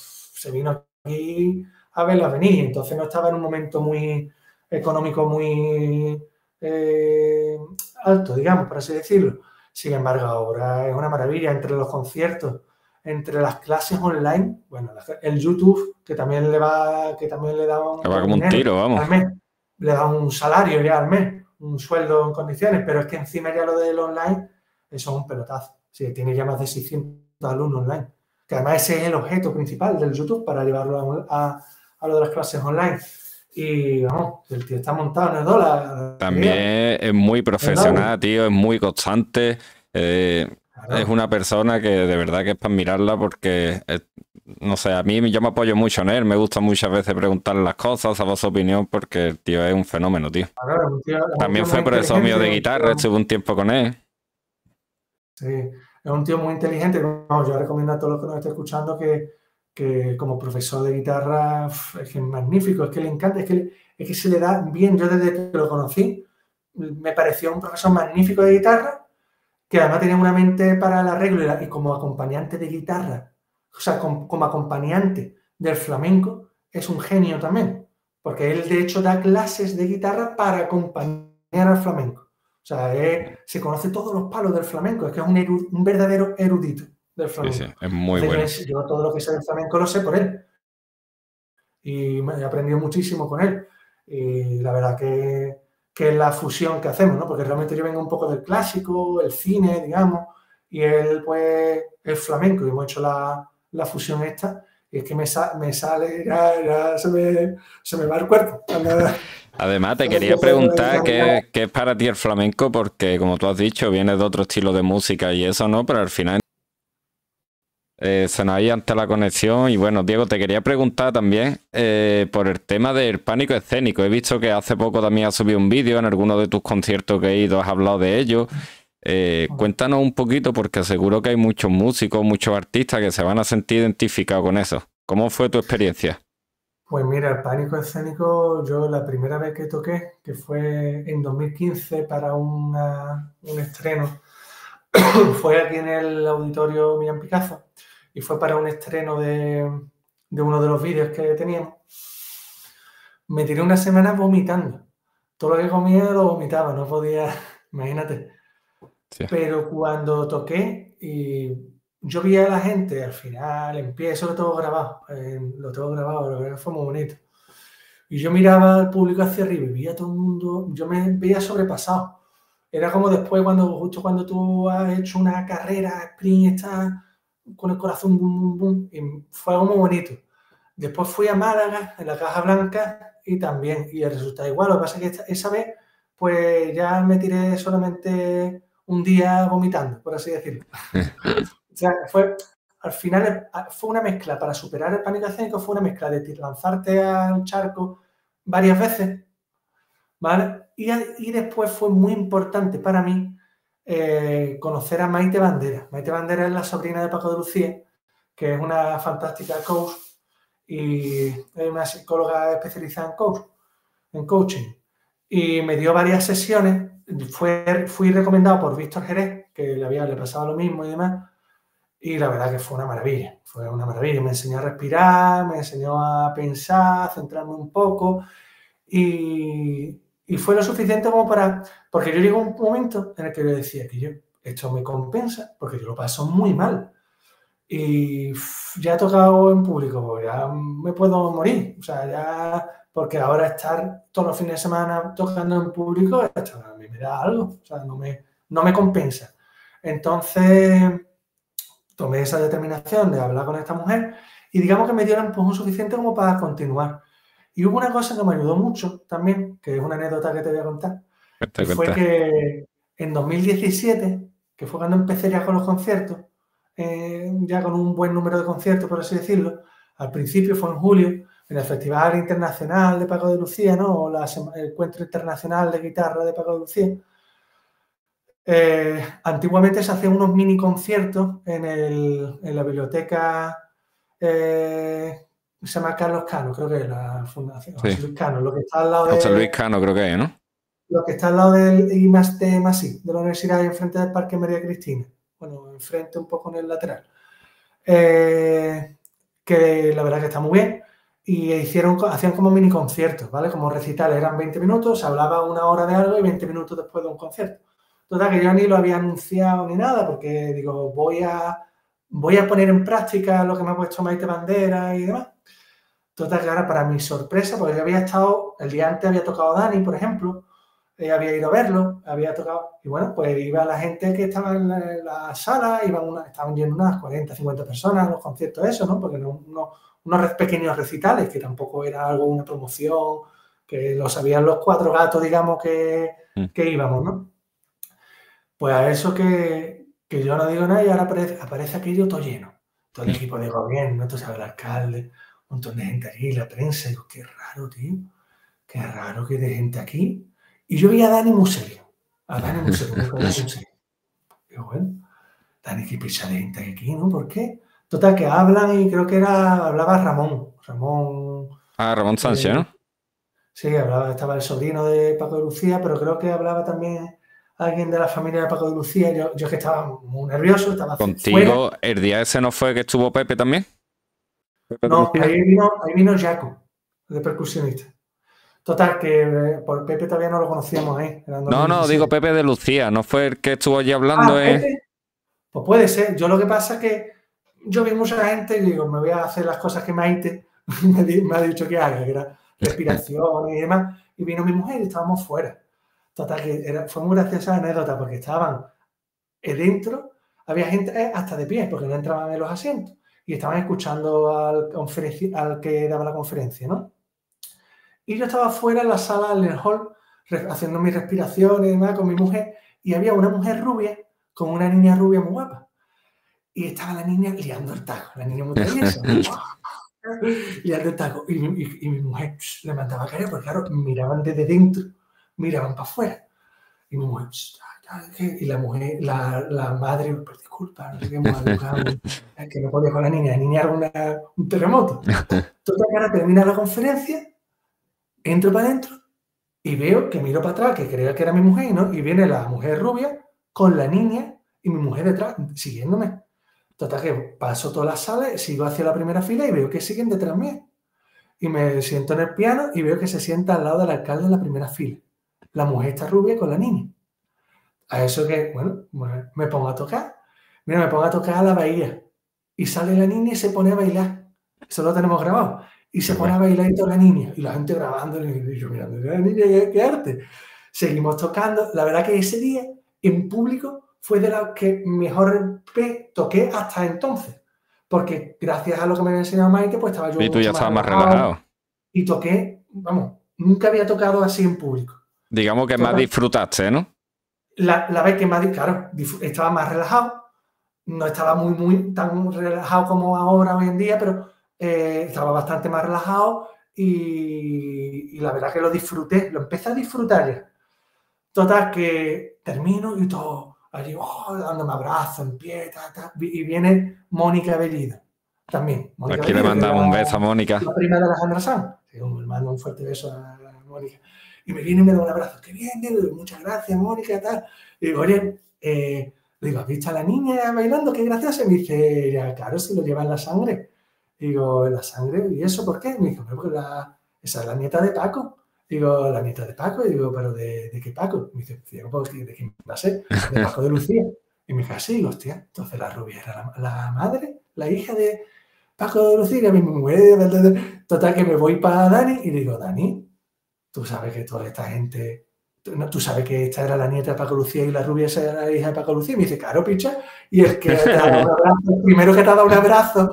se vino aquí a verla venir, entonces no estaba en un momento muy económico muy eh, alto, digamos, por así decirlo. Sin embargo, ahora es una maravilla entre los conciertos, entre las clases online, bueno, el YouTube, que también le va, que también le da un, como un tiro, vamos. le da un salario ya al mes, un sueldo en condiciones, pero es que encima ya lo del online, eso es un pelotazo. Sí, tiene ya más de 600 alumnos online que además ese es el objeto principal del YouTube para llevarlo a, lo de las clases online. Y vamos, el tío está montado en el dólar. También es muy profesional, tío, es muy constante. Eh, es una persona que de verdad que es para mirarla porque no sé, a mí yo me apoyo mucho en él, me gusta muchas veces preguntarle las cosas, saber su opinión, porque el tío es un fenómeno, tío. También fue profesor mío de guitarra, estuve un tiempo con él. Sí, es un tío muy inteligente. yo recomiendo a todos los que nos estén escuchando que, como profesor de guitarra es que es magnífico, es que le encanta, es que, es que se le da bien. Yo desde que lo conocí me pareció un profesor magnífico de guitarra que además tenía una mente para el arreglo y como acompañante de guitarra, o sea, como, acompañante del flamenco, es un genio también, porque él de hecho da clases de guitarra para acompañar al flamenco. O sea, se conoce todos los palos del flamenco, es que es un, verdadero erudito del flamenco. Sí, es muy bueno. Yo todo lo que sé del flamenco lo sé por él. Y me he aprendido muchísimo con él. Y la verdad que que es la fusión que hacemos, ¿no? Porque realmente yo vengo un poco del clásico, el cine, digamos, y él, pues, el flamenco, y hemos hecho la, fusión esta, y es que me, me sale, ya, se, me, va el cuerpo. Además, te quería preguntar qué, qué, es para ti el flamenco, porque como tú has dicho, viene de otro estilo de música y eso, ¿no? Pero al final eh, se nos ha ante la conexión. Y bueno, Diego, te quería preguntar también eh, por el tema del pánico escénico. He visto que hace poco también has subido un vídeo en alguno de tus conciertos que he ido, has hablado de ello. Eh, cuéntanos un poquito, porque seguro que hay muchos músicos, muchos artistas que se van a sentir identificados con eso. ¿Cómo fue tu experiencia? Pues mira, el pánico escénico, yo la primera vez que toqué, que fue en 2015 para un estreno, fue aquí en el auditorio Millán Picasso y fue para un estreno de, uno de los vídeos que teníamos. Me tiré una semana vomitando. Todo lo que comía lo vomitaba, no podía, imagínate. Pero cuando toqué y yo vi a la gente al final, en pie, eso lo tengo grabado, lo tengo grabado, lo que fue muy bonito. Y yo miraba al público hacia arriba y veía a todo el mundo, yo me veía sobrepasado. Era como después, cuando justo cuando tú has hecho una carrera, sprint, estás con el corazón bum, bum, bum, y fue algo muy bonito. Después fui a Málaga, en la Caja Blanca, y también, y el resultado igual. Lo que pasa es que esa vez, pues ya me tiré solamente un día vomitando, por así decirlo. o sea, fue, al final fue una mezcla, para superar el pánico escénico fue una mezcla de lanzarte al charco varias veces, ¿vale? Y, y después fue muy importante para mí eh, conocer a Maite Bandera. Maite Bandera es la sobrina de Paco de Lucía, que es una fantástica coach y es una psicóloga especializada en, coach, en coaching. Y me dio varias sesiones. Fue, fui recomendado por Víctor Jerez, que le había le pasaba lo mismo y demás. Y la verdad que fue una maravilla, fue una maravilla. Me enseñó a respirar, me enseñó a pensar, a centrarme un poco. Y, y fue lo suficiente como para, porque yo llego a un momento en el que yo decía que yo, esto me compensa, porque yo lo paso muy mal. Y ya he tocado en público, ya me puedo morir. O sea, ya, porque ahora estar todos los fines de semana tocando en público, a mí me da algo, o sea, no me, no me compensa. Entonces, tomé esa determinación de hablar con esta mujer y digamos que me dieron un suficiente como para continuar. Y hubo una cosa que me ayudó mucho también, que es una anécdota que te voy a contar. fue que en 2017, que fue cuando empecé ya con los conciertos, eh, ya con un buen número de conciertos, por así decirlo, al principio fue en julio, en el Festival Internacional de Paco de Lucía, ¿no? O el Encuentro Internacional de Guitarra de Paco de Lucía. Eh, antiguamente se hacían unos mini conciertos en, el, en la biblioteca eh, se llama Carlos Cano, creo que es la fundación. José Luis Cano, lo que está al lado de. José Luis Cano, creo que es, ¿no? Lo que está al lado del IMAS de Masí, de la universidad, y enfrente del Parque María Cristina. Bueno, enfrente un poco en el lateral. Eh, que la verdad que está muy bien. Y hicieron, hacían como mini conciertos, ¿vale? Como recitales, eran 20 minutos, se hablaba una hora de algo y 20 minutos después de un concierto. Total, que yo ni lo había anunciado ni nada, porque digo, voy a, voy a poner en práctica lo que me ha puesto Maite Bandera y demás. Total, que ahora para mi sorpresa, porque yo había estado, el día antes había tocado Dani, por ejemplo, eh, había ido a verlo, había tocado, y bueno, pues iba la gente que estaba en la, sala, iban una, estaban yendo unas 40, 50 personas a los conciertos, eso, ¿no? Porque no, unos pequeños recitales, que tampoco era algo, una promoción, que lo sabían los cuatro gatos, digamos, que, mm. que íbamos, ¿no? Pues a eso que, que yo no digo nada y ahora aparece, aparece aquello todo lleno todo el equipo de gobierno, tú sabes, el alcalde, un montón de gente aquí, la prensa. Digo, qué raro, tío. Qué raro que de gente aquí. Y yo vi a Dani muy serio. A Dani muy serio. Digo, bueno, Dani, qué pisa de gente aquí, ¿no? ¿Por qué? Total, que hablan y creo que era, hablaba Ramón. Ramón. Ah, Ramón Sánchez, ¿no? Sí, hablaba, estaba el sobrino de Paco de Lucía, pero creo que hablaba también alguien de la familia de Paco de Lucía. Yo, yo que estaba muy nervioso, estaba Contigo, ¿el día ese no fue que estuvo Pepe también? no, ahí vino, ahí vino Jaco, de percusionista. Total, que eh, por Pepe todavía no lo conocíamos ahí. No, no, digo Pepe de Lucía, ¿no fue el que estuvo allí hablando? Ah, eh? Pues puede ser. Yo lo que pasa es que yo vi mucha gente y digo, me voy a hacer las cosas que Maite me, ha dicho que haga, que era respiración y demás. Y vino mi mujer y estábamos fuera. Total, que fue muy graciosa la anécdota porque estaban dentro, había gente eh, hasta de pie porque no entraban en los asientos y estaban escuchando al, al que daba la conferencia, ¿no? Y yo estaba fuera en la sala, en el hall, haciendo mis respiraciones y demás con mi mujer y había una mujer rubia con una niña rubia muy guapa. Y estaba la niña liando el taco, la niña muy traviesa. liando el taco. Y, mi mujer le mandaba caer, porque claro, miraban desde dentro, miraban para afuera. Y mi mujer, y la mujer, la, la madre, pues disculpa, no sé qué, que no podía con la niña, la niña era un terremoto. Total, ahora termina la conferencia, entro para adentro y veo que miro para atrás, que creía que era mi mujer, ¿no? Y viene la mujer rubia con la niña y mi mujer detrás, siguiéndome. Total que paso toda la sala, sigo hacia la primera fila y veo que siguen detrás mío. Y me siento en el piano y veo que se sienta al lado del alcalde en la primera fila. La mujer está rubia con la niña. A eso que, bueno, me pongo a tocar. Mira, me pongo a tocar a la bahía. Y sale la niña y se pone a bailar. Eso lo tenemos grabado. Y se pone a bailar y toda la niña. Y la gente grabando. Y yo mirando, la niña, qué arte. Seguimos tocando. La verdad que ese día en público fue de los que mejor toqué hasta entonces. Porque gracias a lo que me había enseñado Mike, pues estaba yo. Y tú ya estabas más relajado. Y toqué, vamos, nunca había tocado así en público. Digamos que más disfrutaste, ¿no? La, la, vez que más, claro, estaba más relajado. No estaba muy, muy tan relajado como ahora, hoy en día, pero eh, estaba bastante más relajado y, y, la verdad que lo disfruté, lo empecé a disfrutar ya. Total, que termino y todo, allí, oh, dándome abrazos en pie, y viene Mónica Bellido, también. Aquí le mandamos un beso a Mónica. La prima de Alejandra Sanz. Le mando un fuerte beso a Mónica. Y me viene y me da un abrazo. Qué bien, muchas gracias, Mónica, tal. Y digo, oye, eh, digo, ¿has visto a la niña bailando? Qué graciosa. Y me dice, ya, claro, si lo lleva en la sangre. digo, ¿en la sangre? ¿Y eso por qué? Me dijo, porque la, esa es la nieta de Paco. Digo, la nieta de Paco. Y digo, ¿pero de, de qué Paco? Me dice, ¿de quién va a ser? De Paco de Lucía. Y me dice, sí, hostia. Entonces la rubia era la, madre, la hija de Paco de Lucía, mi mujer. Total, que me voy para Dani y digo, Dani, tú sabes que toda esta gente. Tú, sabes que esta era la nieta de Paco Lucía y la rubia era la hija de Paco Lucía. Y me dice, claro, picha. Y el que te ha dado un abrazo, el primero que te ha dado un abrazo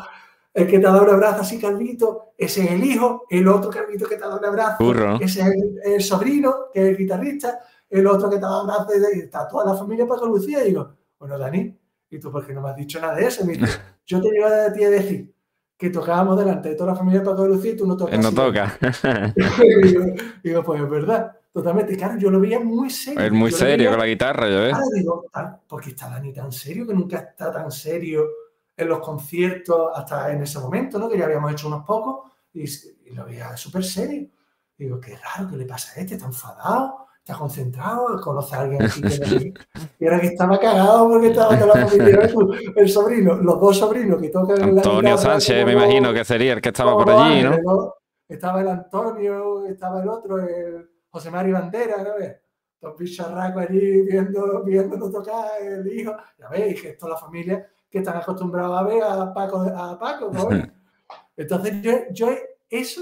el que te ha dado un abrazo así, Calvito, ese es el hijo, el otro Calvito que te ha dado un abrazo, ese es el, sobrino, que es el guitarrista, el otro que te ha dado un abrazo, y está toda la familia Paco Lucía. Y digo, bueno, Dani, ¿y tú por qué no me has dicho nada de eso? yo te llevo a ti a decir que tocábamos delante de toda la familia Paco Lucía y tú no tocas. no toca. digo, pues es verdad. Totalmente, claro, yo lo veía muy serio. Es muy serio con la guitarra, yo ves. digo, porque está Dani tan serio que nunca está tan serio en los conciertos hasta en ese momento, ¿no? Que ya habíamos hecho unos pocos y, lo veía súper serio. digo, qué raro, ¿qué le pasa a este? ¿Está enfadado? ¿Está concentrado? ¿Conoce a alguien aquí que y era que estaba cagado porque estaba con la familia, el sobrino, los dos sobrinos que tocan Antonio Sánchez, me imagino que sería el que estaba por allí, ¿no? Estaba el Antonio, estaba el otro, el José María Bandera, ¿no ves? Dos bicharracos allí viendo, viéndolo tocar, el hijo. Ya veis que esto la familia que están acostumbrados a ver a Paco, a Paco ¿no? Entonces yo, yo eso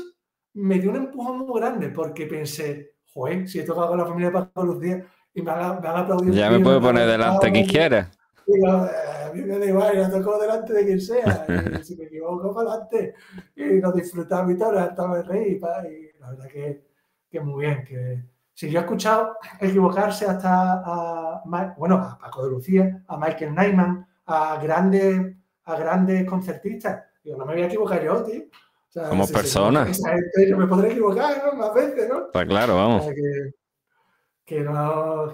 me dio un empujón muy grande porque pensé, joder, si he tocado con la familia de Paco Lucía y me han, aplaudido. Ya me puedo poner delante quien quiera. Digo, eh, a mí me da igual, yo toco delante de quien sea. Y si me equivoco, para adelante. Y nos disfrutamos y todo, estamos de reír. Y la verdad que, que muy bien. Que, si yo he escuchado equivocarse hasta a, bueno, a Paco de Lucía, a Michael Nyman, a grandes, a grandes concertistas. Digo, no me voy a equivocar yo, tío. Como personas. yo me podré equivocar, ¿no? Más veces, ¿no? Está claro, vamos. que,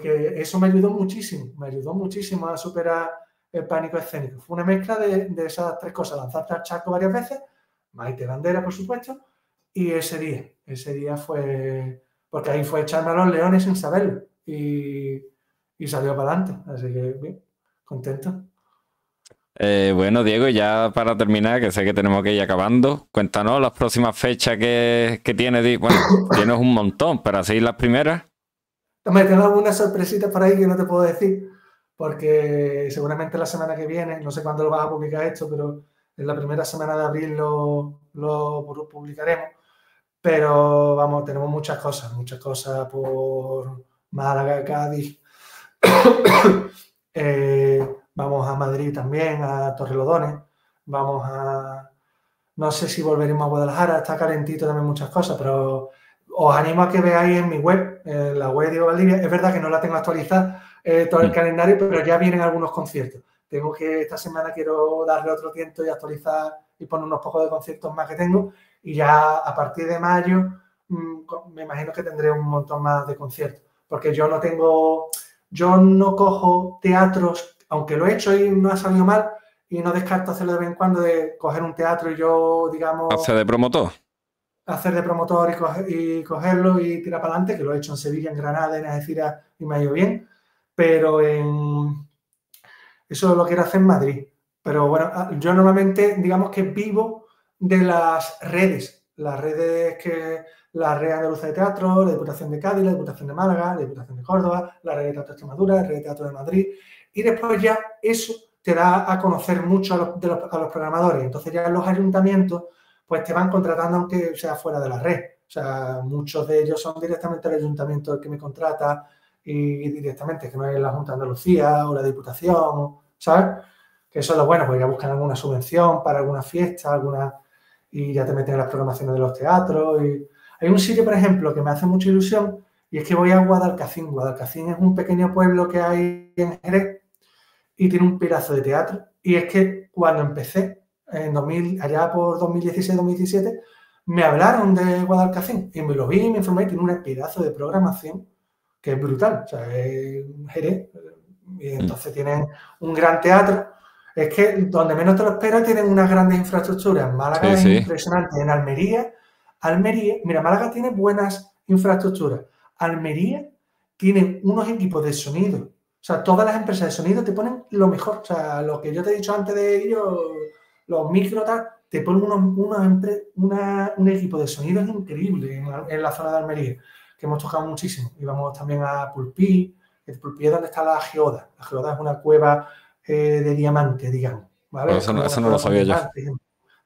que, eso me ayudó muchísimo, me ayudó muchísimo a superar el pánico escénico. Fue una mezcla de, de esas tres cosas, lanzarte al chaco varias veces, Maite Bandera, por supuesto, y ese día, ese día fue, porque ahí fue echarme a los leones sin saberlo y, y salió para adelante, así que bien, contento. Eh, bueno, Diego, ya para terminar, que sé que tenemos que ir acabando, cuéntanos las próximas fechas que, que tienes. Bueno, tienes un montón, pero así las primeras. Me tengo algunas sorpresitas por ahí que no te puedo decir, porque seguramente la semana que viene, no sé cuándo lo vas a publicar esto, pero en la primera semana de abril lo, lo publicaremos. Pero vamos, tenemos muchas cosas, muchas cosas por Málaga, Cádiz. eh, Vamos a Madrid también, a Torrelodones. Vamos a. No sé si volveremos a Guadalajara, está calentito también muchas cosas, pero os animo a que veáis en mi web, en la web de Valdivia. Es verdad que no la tengo actualizada eh, todo el mm. calendario, pero ya vienen algunos conciertos. Tengo que, esta semana quiero darle otro tiempo y actualizar y poner unos pocos de conciertos más que tengo. Y ya a partir de mayo mm, me imagino que tendré un montón más de conciertos. Porque yo no tengo, yo no cojo teatros aunque lo he hecho y no ha salido mal, y no descarto hacerlo de vez en cuando, de coger un teatro y yo, digamos... Hacer de promotor. Hacer de promotor y, cogerlo y tirar para adelante, que lo he hecho en Sevilla, en Granada, en Algeciras y me ha ido bien, pero en... Eso lo quiero hacer en Madrid. Pero bueno, ah, yo normalmente, digamos que vivo de las redes, las redes que la Red Andaluza de Teatro, la Diputación de Cádiz, la Diputación de Málaga, la Diputación de Córdoba, la Red de Teatro de Extremadura, la Red de Teatro de Madrid y después ya eso te da a conocer mucho a los, programadores. Entonces ya los ayuntamientos pues te van contratando aunque sea fuera de la red. O sea, muchos de ellos son directamente el ayuntamiento el que me contrata y directamente, que no es la Junta de Andalucía o la Diputación, ¿sabes? Que eso es lo bueno, porque ya buscan alguna subvención para alguna fiesta, alguna y ya te meten en las programaciones de los teatros. Y... Hay un sitio, por ejemplo, que me hace mucha ilusión y es que voy a Guadalcacín. Guadalcacín es un pequeño pueblo que hay en Jerez y tiene un pedazo de teatro. Y es que cuando empecé, en 2000, allá por 2016-2017, me hablaron de Guadalcacín y me lo vi y me informé. Tiene un pedazo de programación que es brutal. O sea, es Jerez. Y mm. entonces tienen un gran teatro. Es que donde menos te lo esperas tienen unas grandes infraestructuras. Málaga es impresionante. En Almería, Almería, mira, Málaga tiene buenas infraestructuras. Almería tiene unos equipos de sonido sea, todas las empresas de sonido te ponen lo mejor. O sea, lo que yo te he dicho antes de ellos, los micro te ponen unos, un equipo de sonido increíble en la, zona de Almería, que hemos tocado muchísimo. Y vamos también a Pulpí. El Pulpí es donde está la geoda. La geoda es una cueva eh, de diamante, digamos. ¿vale? eso, no, lo sabía yo.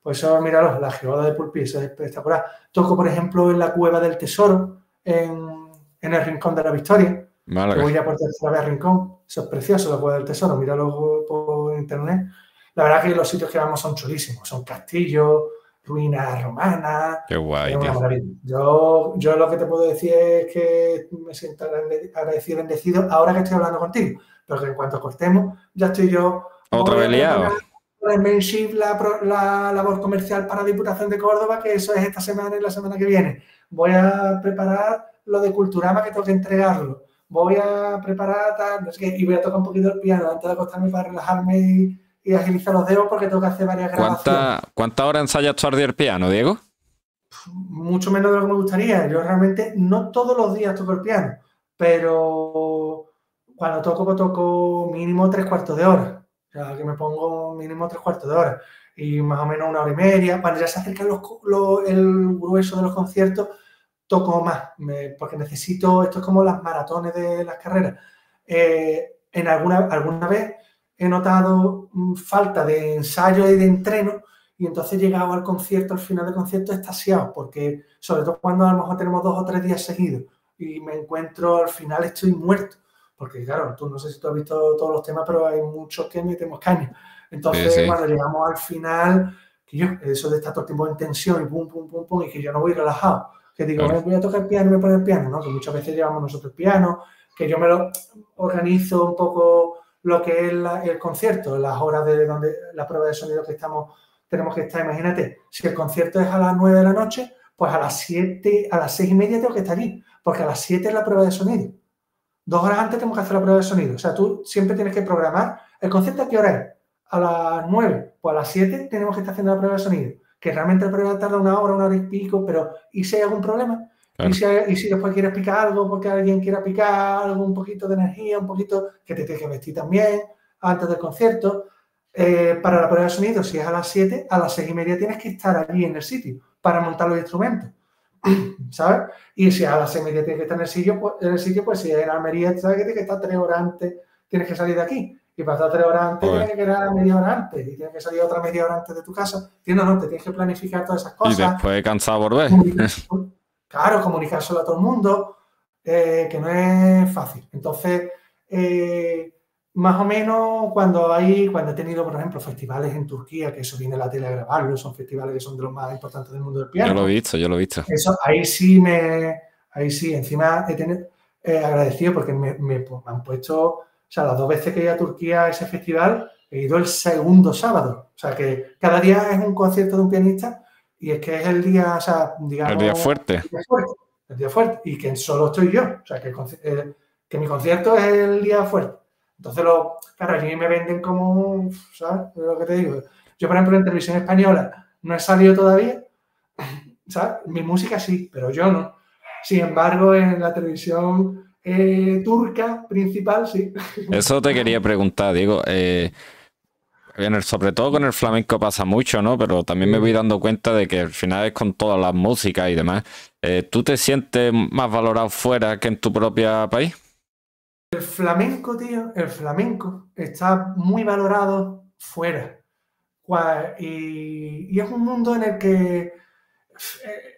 Pues eso, míralo, la geoda de Pulpí, eso es espectacular. Toco, por ejemplo, en la cueva del tesoro, en, en el Rincón de la Victoria voy a por tercera vez a Rincón. Eso es precioso, la Cueva del Tesoro. Míralo por internet. La verdad que los sitios que vamos son chulísimos. Son castillos, ruinas romanas. Qué guay. Yo, yo lo que te puedo decir es que me siento agradecido y bendecido ahora que estoy hablando contigo. Pero que en cuanto cortemos, ya estoy yo. Otra vez liado. La, la labor comercial para Diputación de Córdoba, que eso es esta semana y la semana que viene. Voy a preparar lo de Culturama que tengo que entregarlo voy a preparar tal, no sé qué, y voy a tocar un poquito el piano antes de acostarme para relajarme y, agilizar los dedos porque tengo que hacer varias grabaciones. ¿Cuántas horas ensayas tú el piano, Diego? Mucho menos de lo que me gustaría. Yo realmente no todos los días toco el piano, pero cuando toco, pues toco mínimo tres cuartos de hora. O sea, que me pongo mínimo tres cuartos de hora. Y más o menos una hora y media. Cuando ya se acerca el grueso de los conciertos, toco más, porque necesito, esto es como las maratones de las carreras. Eh, en alguna, alguna vez he notado mm, falta de ensayo y de entreno y entonces he llegado al concierto, al final del concierto, estasiado, porque sobre todo cuando a lo mejor tenemos dos o tres días seguidos y me encuentro al final estoy muerto, porque claro, tú no sé si tú has visto todos los temas, pero hay muchos que metemos caña. Entonces, cuando llegamos al final, que yo, eso de estar todo el tiempo en tensión y pum, pum, pum, pum, y que yo no voy relajado que digo, voy a tocar piano y me pone el piano, ¿no? Que muchas veces llevamos nosotros piano, que yo me lo organizo un poco lo que es el concierto, las horas de donde la prueba de sonido que estamos, tenemos que estar, imagínate, si el concierto es a las 9 de la noche, pues a las 7, a las 6 y media tengo que estar ahí, porque a las 7 es la prueba de sonido. Dos horas antes tengo que hacer la prueba de sonido. O sea, tú siempre tienes que programar. ¿El concierto a qué hora es? A las 9. Pues a las 7 tenemos que estar haciendo la prueba de sonido. Que realmente la prueba tarda una hora, una hora y pico, pero ¿y si hay algún problema? ¿Y, si ¿Y, si después quieres picar algo porque alguien quiera picar algo, un poquito de energía, un poquito que te tienes que vestir también antes del concierto? Eh, para la prueba de sonido, si es a las 7, a las 6 y media tienes que estar allí en el sitio para montar los instrumentos. ¿Sabes? Y si a las 6 y media tienes que estar en el sitio, pues, en el sitio, pues si es en Almería, ¿sabes que tienes que estar 3 horas antes? Tienes que salir de aquí. Y estar 3 horas antes, que quedar media hora antes. Y tienes que salir otra media hora antes de tu casa. Tienes, no, te tienes que planificar todas esas cosas. Y después cansado volver. Claro, comunicárselo a todo el mundo, eh, que no es fácil. Entonces, eh, más o menos cuando hay, cuando he tenido, por ejemplo, festivales en Turquía, que eso viene la tele a grabarlo, son festivales que son de los más importantes del mundo del piano. Yo lo he visto, yo lo he visto. Eso, ahí sí me, ahí sí, encima he tenido, agradecido porque me, han puesto, o sea, las dos veces que he ido a Turquía a ese festival, he ido el segundo sábado. O sea, que cada día es un concierto de un pianista y es que es el día, o sea, digamos... El día fuerte. El día fuerte, el día fuerte y que solo estoy yo. O sea, que, eh, que mi concierto es el día fuerte. Entonces, lo, claro, allí me venden como, ¿sabes? lo que te digo. Yo, por ejemplo, en televisión española no he salido todavía, ¿sabes? Mi música sí, pero yo no. Sin embargo, en la televisión eh, turca principal, sí. Eso te quería preguntar, Diego. Eh, sobre todo con el flamenco pasa mucho, ¿no? Pero también me voy dando cuenta de que al final es con todas las músicas y demás. Eh, ¿Tú te sientes más valorado fuera que en tu propio país? El flamenco, tío, el flamenco está muy valorado fuera. Y, es un mundo en el que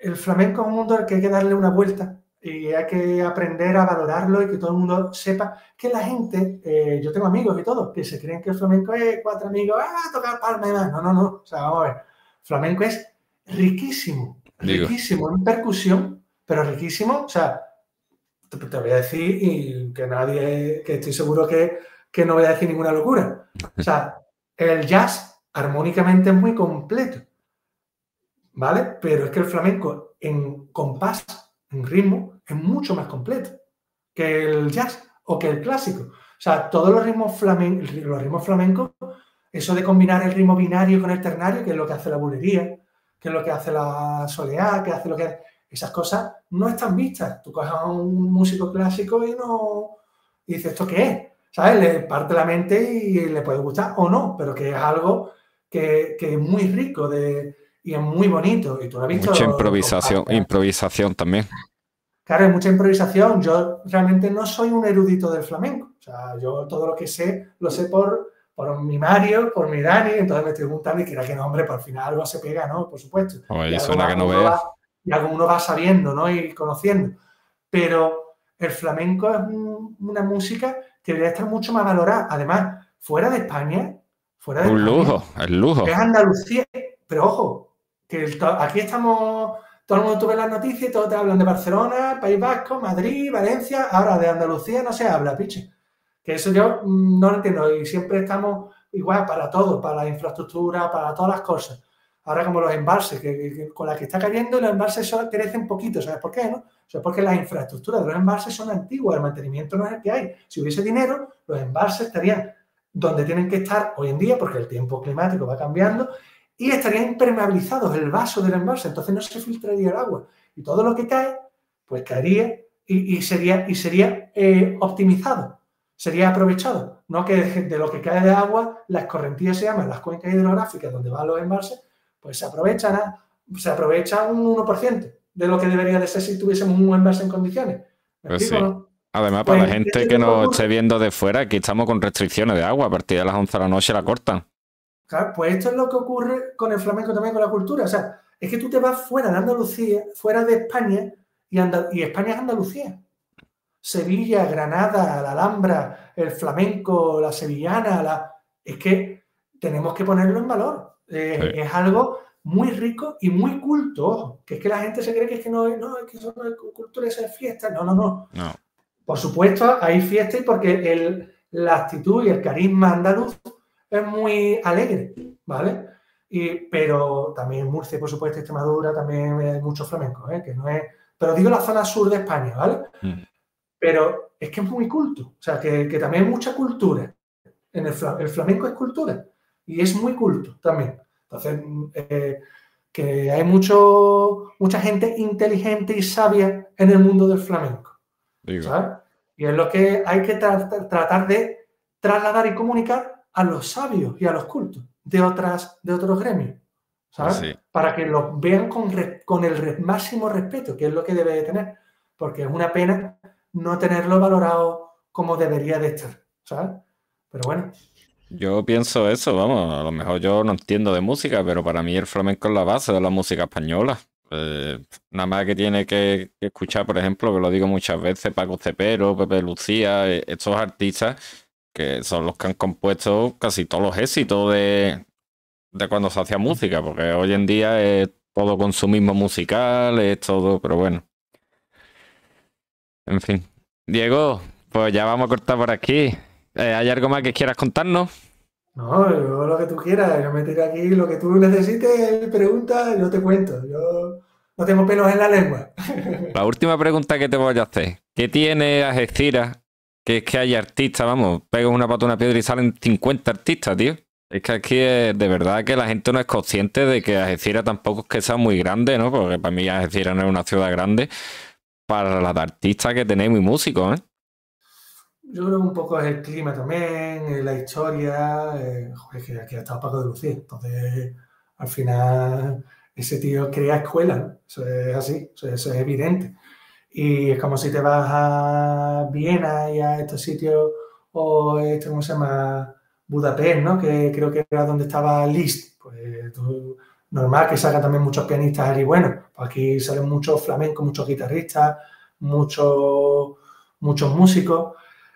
el flamenco es un mundo en el que hay que darle una vuelta y hay que aprender a valorarlo y que todo el mundo sepa que la gente, eh, yo tengo amigos y todo, que se creen que el flamenco es cuatro amigos, ah, tocar palma y más. No, no, no. O sea, vamos a ver. Flamenco es riquísimo, riquísimo en percusión, pero riquísimo, o sea, te, voy a decir y que nadie, que estoy seguro que, que no voy a decir ninguna locura. O sea, el jazz armónicamente es muy completo, ¿vale? Pero es que el flamenco en compás, en ritmo, es mucho más completo que el jazz o que el clásico. O sea, todos los ritmos, flamencos, los ritmos flamencos, eso de combinar el ritmo binario con el ternario, que es lo que hace la bulería, que es lo que hace la soleá, que hace lo que esas cosas no están vistas. Tú coges a un músico clásico y no y dices, ¿esto qué es? ¿Sabes? Le parte la mente y le puede gustar o no, pero que es algo que, es muy rico de, y es muy bonito. Y tú lo has visto. Mucha improvisación, improvisación también. Claro, hay mucha improvisación. Yo realmente no soy un erudito del flamenco. O sea, yo todo lo que sé, lo sé por, por mi Mario, por mi Dani. Entonces me estoy preguntando y que nombre, por final algo se pega, ¿no? Por supuesto. Oye, suena que no veas y algo uno va sabiendo, ¿no? Y conociendo. Pero el flamenco es una música que debería estar mucho más valorada. Además, fuera de España, fuera de Un lujo, el lujo. Es Andalucía, pero ojo, que aquí estamos, todo el mundo tuve las noticias y todos te hablan de Barcelona, País Vasco, Madrid, Valencia, ahora de Andalucía no se habla, piche. Que eso yo mm, no lo entiendo y siempre estamos igual para todo, para la infraestructura, para todas las cosas. Ahora como los embalses, que, con la que está cayendo, los embalses solo crecen poquito. ¿Sabes por qué? No? O sea, porque las infraestructuras de los embalses son antiguas, el mantenimiento no es el que hay. Si hubiese dinero, los embalses estarían donde tienen que estar hoy en día, porque el tiempo climático va cambiando, y estarían impermeabilizados el vaso del embalse, entonces no se filtraría el agua. Y todo lo que cae, pues caería y, sería, y sería eh, optimizado, sería aprovechado. No que de, lo que cae de agua, las correntías se llaman las cuencas hidrográficas donde van los embalses, pues se aprovechan, se aprovecha un 1% de lo que debería de ser si tuviésemos un envase en condiciones. Pues Además, para la pues, gente que nos esté viendo de fuera, aquí estamos con restricciones de agua. A partir de las 11 de la noche la cortan. Claro, pues esto es lo que ocurre con el flamenco también, con la cultura. O sea, es que tú te vas fuera de Andalucía, fuera de España, y, y España es Andalucía. Sevilla, Granada, la Alhambra, el flamenco, la sevillana, la... es que tenemos que ponerlo en valor. Eh, es algo muy rico y muy culto, que es que la gente se cree que es que no, no es que son cultura de fiestas. No, no, no, Por supuesto, hay fiestas y porque el, la actitud y el carisma andaluz es muy alegre, ¿vale? Y, pero también Murcia, por supuesto, Extremadura, también hay mucho flamenco, ¿eh? que no es, pero digo la zona sur de España, ¿vale? Mm. Pero es que es muy culto, o sea, que, también hay mucha cultura. En el, el, flamenco es cultura y es muy culto también. Entonces, eh, que hay mucho, mucha gente inteligente y sabia en el mundo del flamenco. ¿sabes? Y es lo que hay que tratar de trasladar y comunicar a los sabios y a los cultos de, otras, de otros gremios. ¿sabes? Para que los vean con, con el máximo respeto, que es lo que debe de tener. Porque es una pena no tenerlo valorado como debería de estar. ¿sabes? Pero bueno. Yo pienso eso, vamos, a lo mejor yo no entiendo de música, pero para mí el flamenco es la base de la música española. Eh, nada más que tiene que, escuchar, por ejemplo, que lo digo muchas veces, Paco Cepero, Pepe Lucía, eh, estos artistas que son los que han compuesto casi todos los éxitos de, de cuando se hacía música, porque hoy en día es todo consumismo musical, es todo, pero bueno. En fin. Diego, pues ya vamos a cortar por aquí. Eh, ¿Hay algo más que quieras contarnos? No, yo lo que tú quieras, yo me tiro aquí, lo que tú necesites, pregunta, yo te cuento. Yo no tengo pelos en la lengua. La última pregunta que te voy a hacer. ¿Qué tiene Algeciras? Que es que hay artistas, vamos, pego una pata una piedra y salen 50 artistas, tío. Es que aquí es de verdad que la gente no es consciente de que Algeciras tampoco es que sea muy grande, ¿no? Porque para mí Algeciras no es una ciudad grande para las artistas que tenemos y músicos, ¿eh? Yo creo que un poco es el clima también, la historia, eh, joder, que aquí ha estado Paco de Lucía, entonces al final ese tío crea escuela, eso es así, eso, es evidente. Y es como si te vas a Viena y a estos sitios, o este, ¿cómo se llama? Budapest, ¿no? Que creo que era donde estaba Liszt. Pues normal que salgan también muchos pianistas allí. Bueno, pues aquí salen muchos flamencos, muchos guitarristas, muchos, muchos músicos.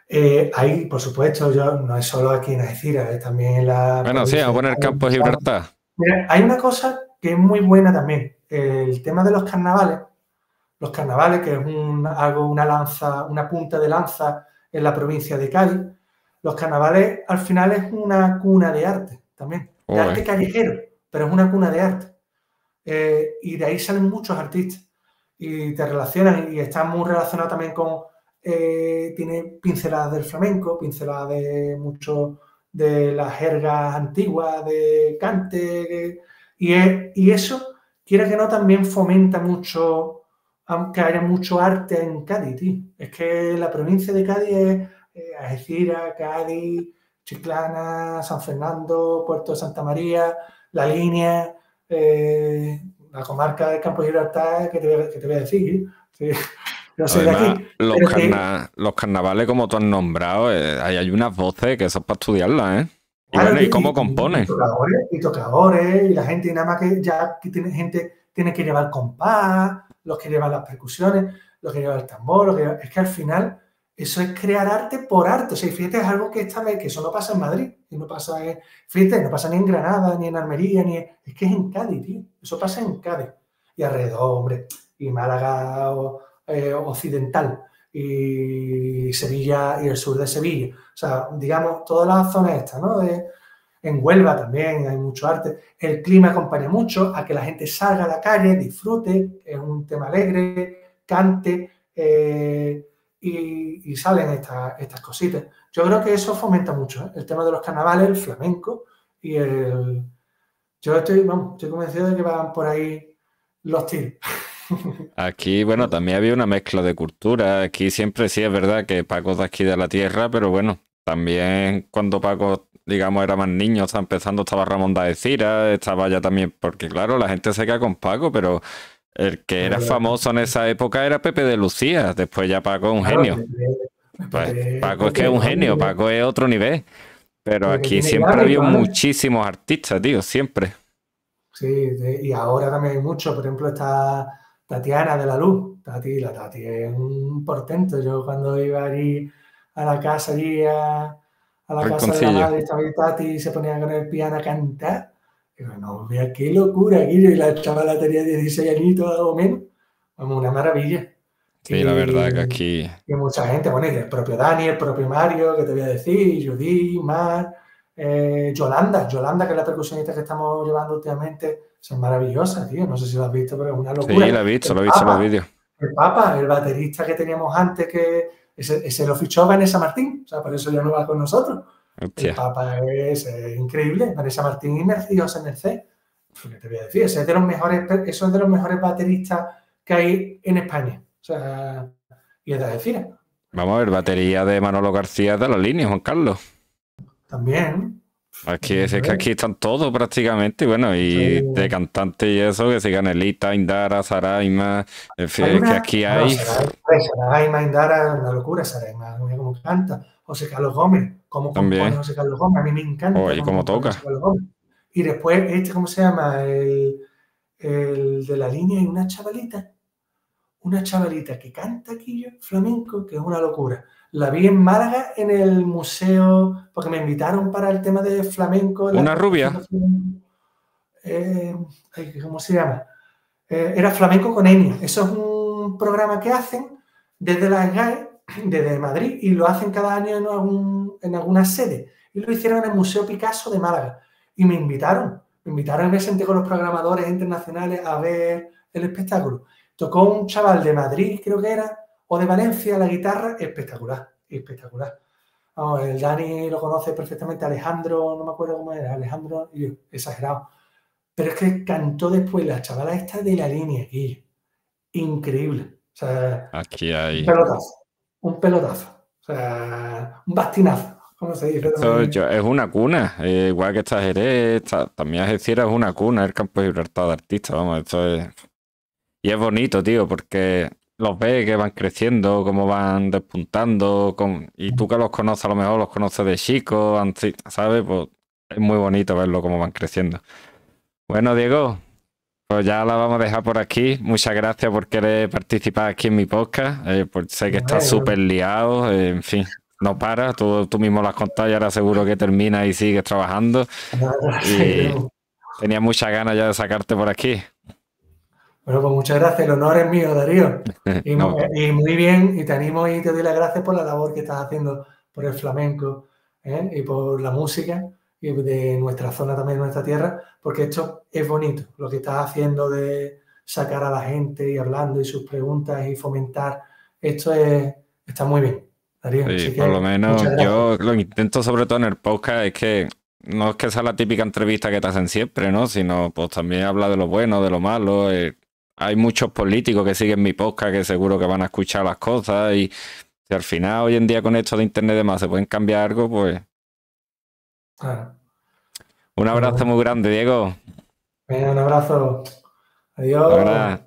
Eh, ahí, por supuesto, yo no es solo aquí en Algeciras, es también en la. Bueno, sí, a poner Campo Gibraltar. Mira, hay una cosa que es muy buena también. El tema de los carnavales. Los carnavales, que es un, algo, una lanza, una punta de lanza en la provincia de Cádiz. Los carnavales al final es una cuna de arte también. De arte callejero, pero es una cuna de arte. Eh, y de ahí salen muchos artistas. Y te relacionan y están muy relacionados también con eh, tiene pinceladas del flamenco, pinceladas de mucho de las jergas antiguas, de cante, y, y eso, quiera que no, también fomenta mucho, aunque haya mucho arte en Cádiz, Es que la provincia de Cádiz es eh, Algeciras, Cádiz, Chiclana, San Fernando, Puerto de Santa María, La Línea, eh, la comarca del Campo de Gibraltar, que te, que te voy a decir. ¿sí? los, carnavales, como tú has nombrado, eh, hay, unas voces que es para estudiarlas, ¿eh? Y, bueno, y, cómo compone. Y tocadores, y la gente, nada más que ya tiene gente tiene que llevar compás, los que llevan las percusiones, los que llevan el tambor, es que al final eso es crear arte por arte. O sea, fíjate, es algo que esta vez, que eso no pasa en Madrid, y no pasa en, fíjate, no pasa ni en Granada, ni en Almería, ni es que es en Cádiz, tío. Eso pasa en Cádiz. Y alrededor, hombre, y Málaga o, eh, occidental y Sevilla y el sur de Sevilla. O sea, digamos, toda la zona esta, ¿no? En Huelva también hay mucho arte. El clima acompaña mucho a que la gente salga a la calle, disfrute, es un tema alegre, cante eh, y, salen estas, cositas. Yo creo que eso fomenta mucho ¿eh? el tema de los carnavales, el flamenco y el... Yo estoy, vamos, estoy convencido de que van por ahí los tiros. Aquí, bueno, también había una mezcla de cultura. Aquí siempre sí es verdad que Paco es de aquí de la tierra, pero bueno, también cuando Paco, digamos, era más niño, estaba empezando, estaba Ramón de Cira, estaba ya también, porque claro, la gente se queda con Paco, pero el que era famoso en esa época era Pepe de Lucía. Después ya Paco es un genio. Pues, Paco es que es un genio, Paco es otro nivel. Pero aquí siempre ha habido muchísimos artistas, tío, siempre. Sí, y ahora también hay muchos. Por ejemplo, está Tatiana de la Luz. Tati, la Tati es un portento. Yo cuando iba allí a la casa, allí a, la casa de la madre, estaba Tati y se ponía con el piano a cantar. Digo, no, mira qué locura, aquí. Y la chavala tenía 16 añitos o menos. Vamos, una maravilla. Sí, la verdad que aquí. Y mucha gente, bueno, y el propio Dani, el propio Mario, que te voy a decir, Judy, Mar, eh, Yolanda, Yolanda, que es la percusionista que estamos llevando últimamente, es maravillosa, tío. No sé si lo has visto, pero es una locura. Sí, la he visto, lo he visto en los vídeos. El Papa, el baterista que teníamos antes, que ese, lo fichó Vanessa Martín, o sea, por eso ya no va con nosotros. El Papa es, increíble, Vanessa Martín y Mercios en el C. ¿Qué te voy a decir? Ese es de los mejores, eso es de los mejores bateristas que hay en España. O sea, y es de decir. Vamos a ver, batería de Manolo García de la línea, Juan Carlos. También. Aquí es que aquí están todos prácticamente, bueno, y de cantante y eso, que sigan Elita, Indara, Saraima, en fin, que aquí hay. Saraima, Indara, una locura, Saraima, mira cómo canta. José Carlos Gómez, cómo compone José Carlos Gómez, a mí me encanta. Oh, y cómo toca. Y después, este, ¿cómo se llama? El, el de la línea, y una chavalita, una chavalita que canta aquí yo, flamenco, que es una locura. La vi en Málaga en el museo, porque me invitaron para el tema de flamenco. Una rubia. Eh, ¿Cómo se llama? Eh, era Flamenco con Enya. Eso es un programa que hacen desde la SGAE, desde Madrid, y lo hacen cada año en, algún, en alguna sede. Y lo hicieron en el Museo Picasso de Málaga. Y me invitaron. Me invitaron y me senté con los programadores internacionales a ver el espectáculo. Tocó un chaval de Madrid, creo que era, o de Valencia, la guitarra, espectacular, espectacular. el Dani lo conoce perfectamente, Alejandro, no me acuerdo cómo era, Alejandro, y yo, exagerado. Pero es que cantó después la chavala esta de la línea aquí. Increíble. O sea, aquí hay. Un pelotazo. Un pelotazo. O sea, un bastinazo. ¿Cómo se dice? es una cuna, eh, igual que esta Jerez, también Algeciras es una cuna, el campo de libertad de artistas, vamos, esto es... Y es bonito, tío, porque los ves que van creciendo, cómo van despuntando, y tú que los conoces, a lo mejor los conoces de chicos, ¿sabes? Pues es muy bonito verlo cómo van creciendo. Bueno, Diego, pues ya la vamos a dejar por aquí. Muchas gracias por querer participar aquí en mi podcast. Eh, pues sé que estás súper liado, eh, en fin, no para. Tú, tú mismo lo has contado y ahora seguro que termina y sigues trabajando. Y tenía muchas ganas ya de sacarte por aquí. Bueno, pues muchas gracias. El honor es mío, Darío. Y, muy bien, y te animo y te doy las gracias por la labor que estás haciendo por el flamenco ¿eh? y por la música y de nuestra zona también, nuestra tierra, porque esto es bonito, lo que estás haciendo de sacar a la gente y hablando y sus preguntas y fomentar. Esto es, está muy bien, Darío. Sí, por lo menos yo lo intento sobre todo en el podcast, es que no es que sea la típica entrevista que te hacen siempre, ¿no? Sino pues también habla de lo bueno, de lo malo. Eh, hay muchos políticos que siguen mi podcast que seguro que van a escuchar las cosas y si al final hoy en día con esto de internet demás se pueden cambiar algo, pues... Un abrazo muy grande, Diego. un abrazo. Adiós.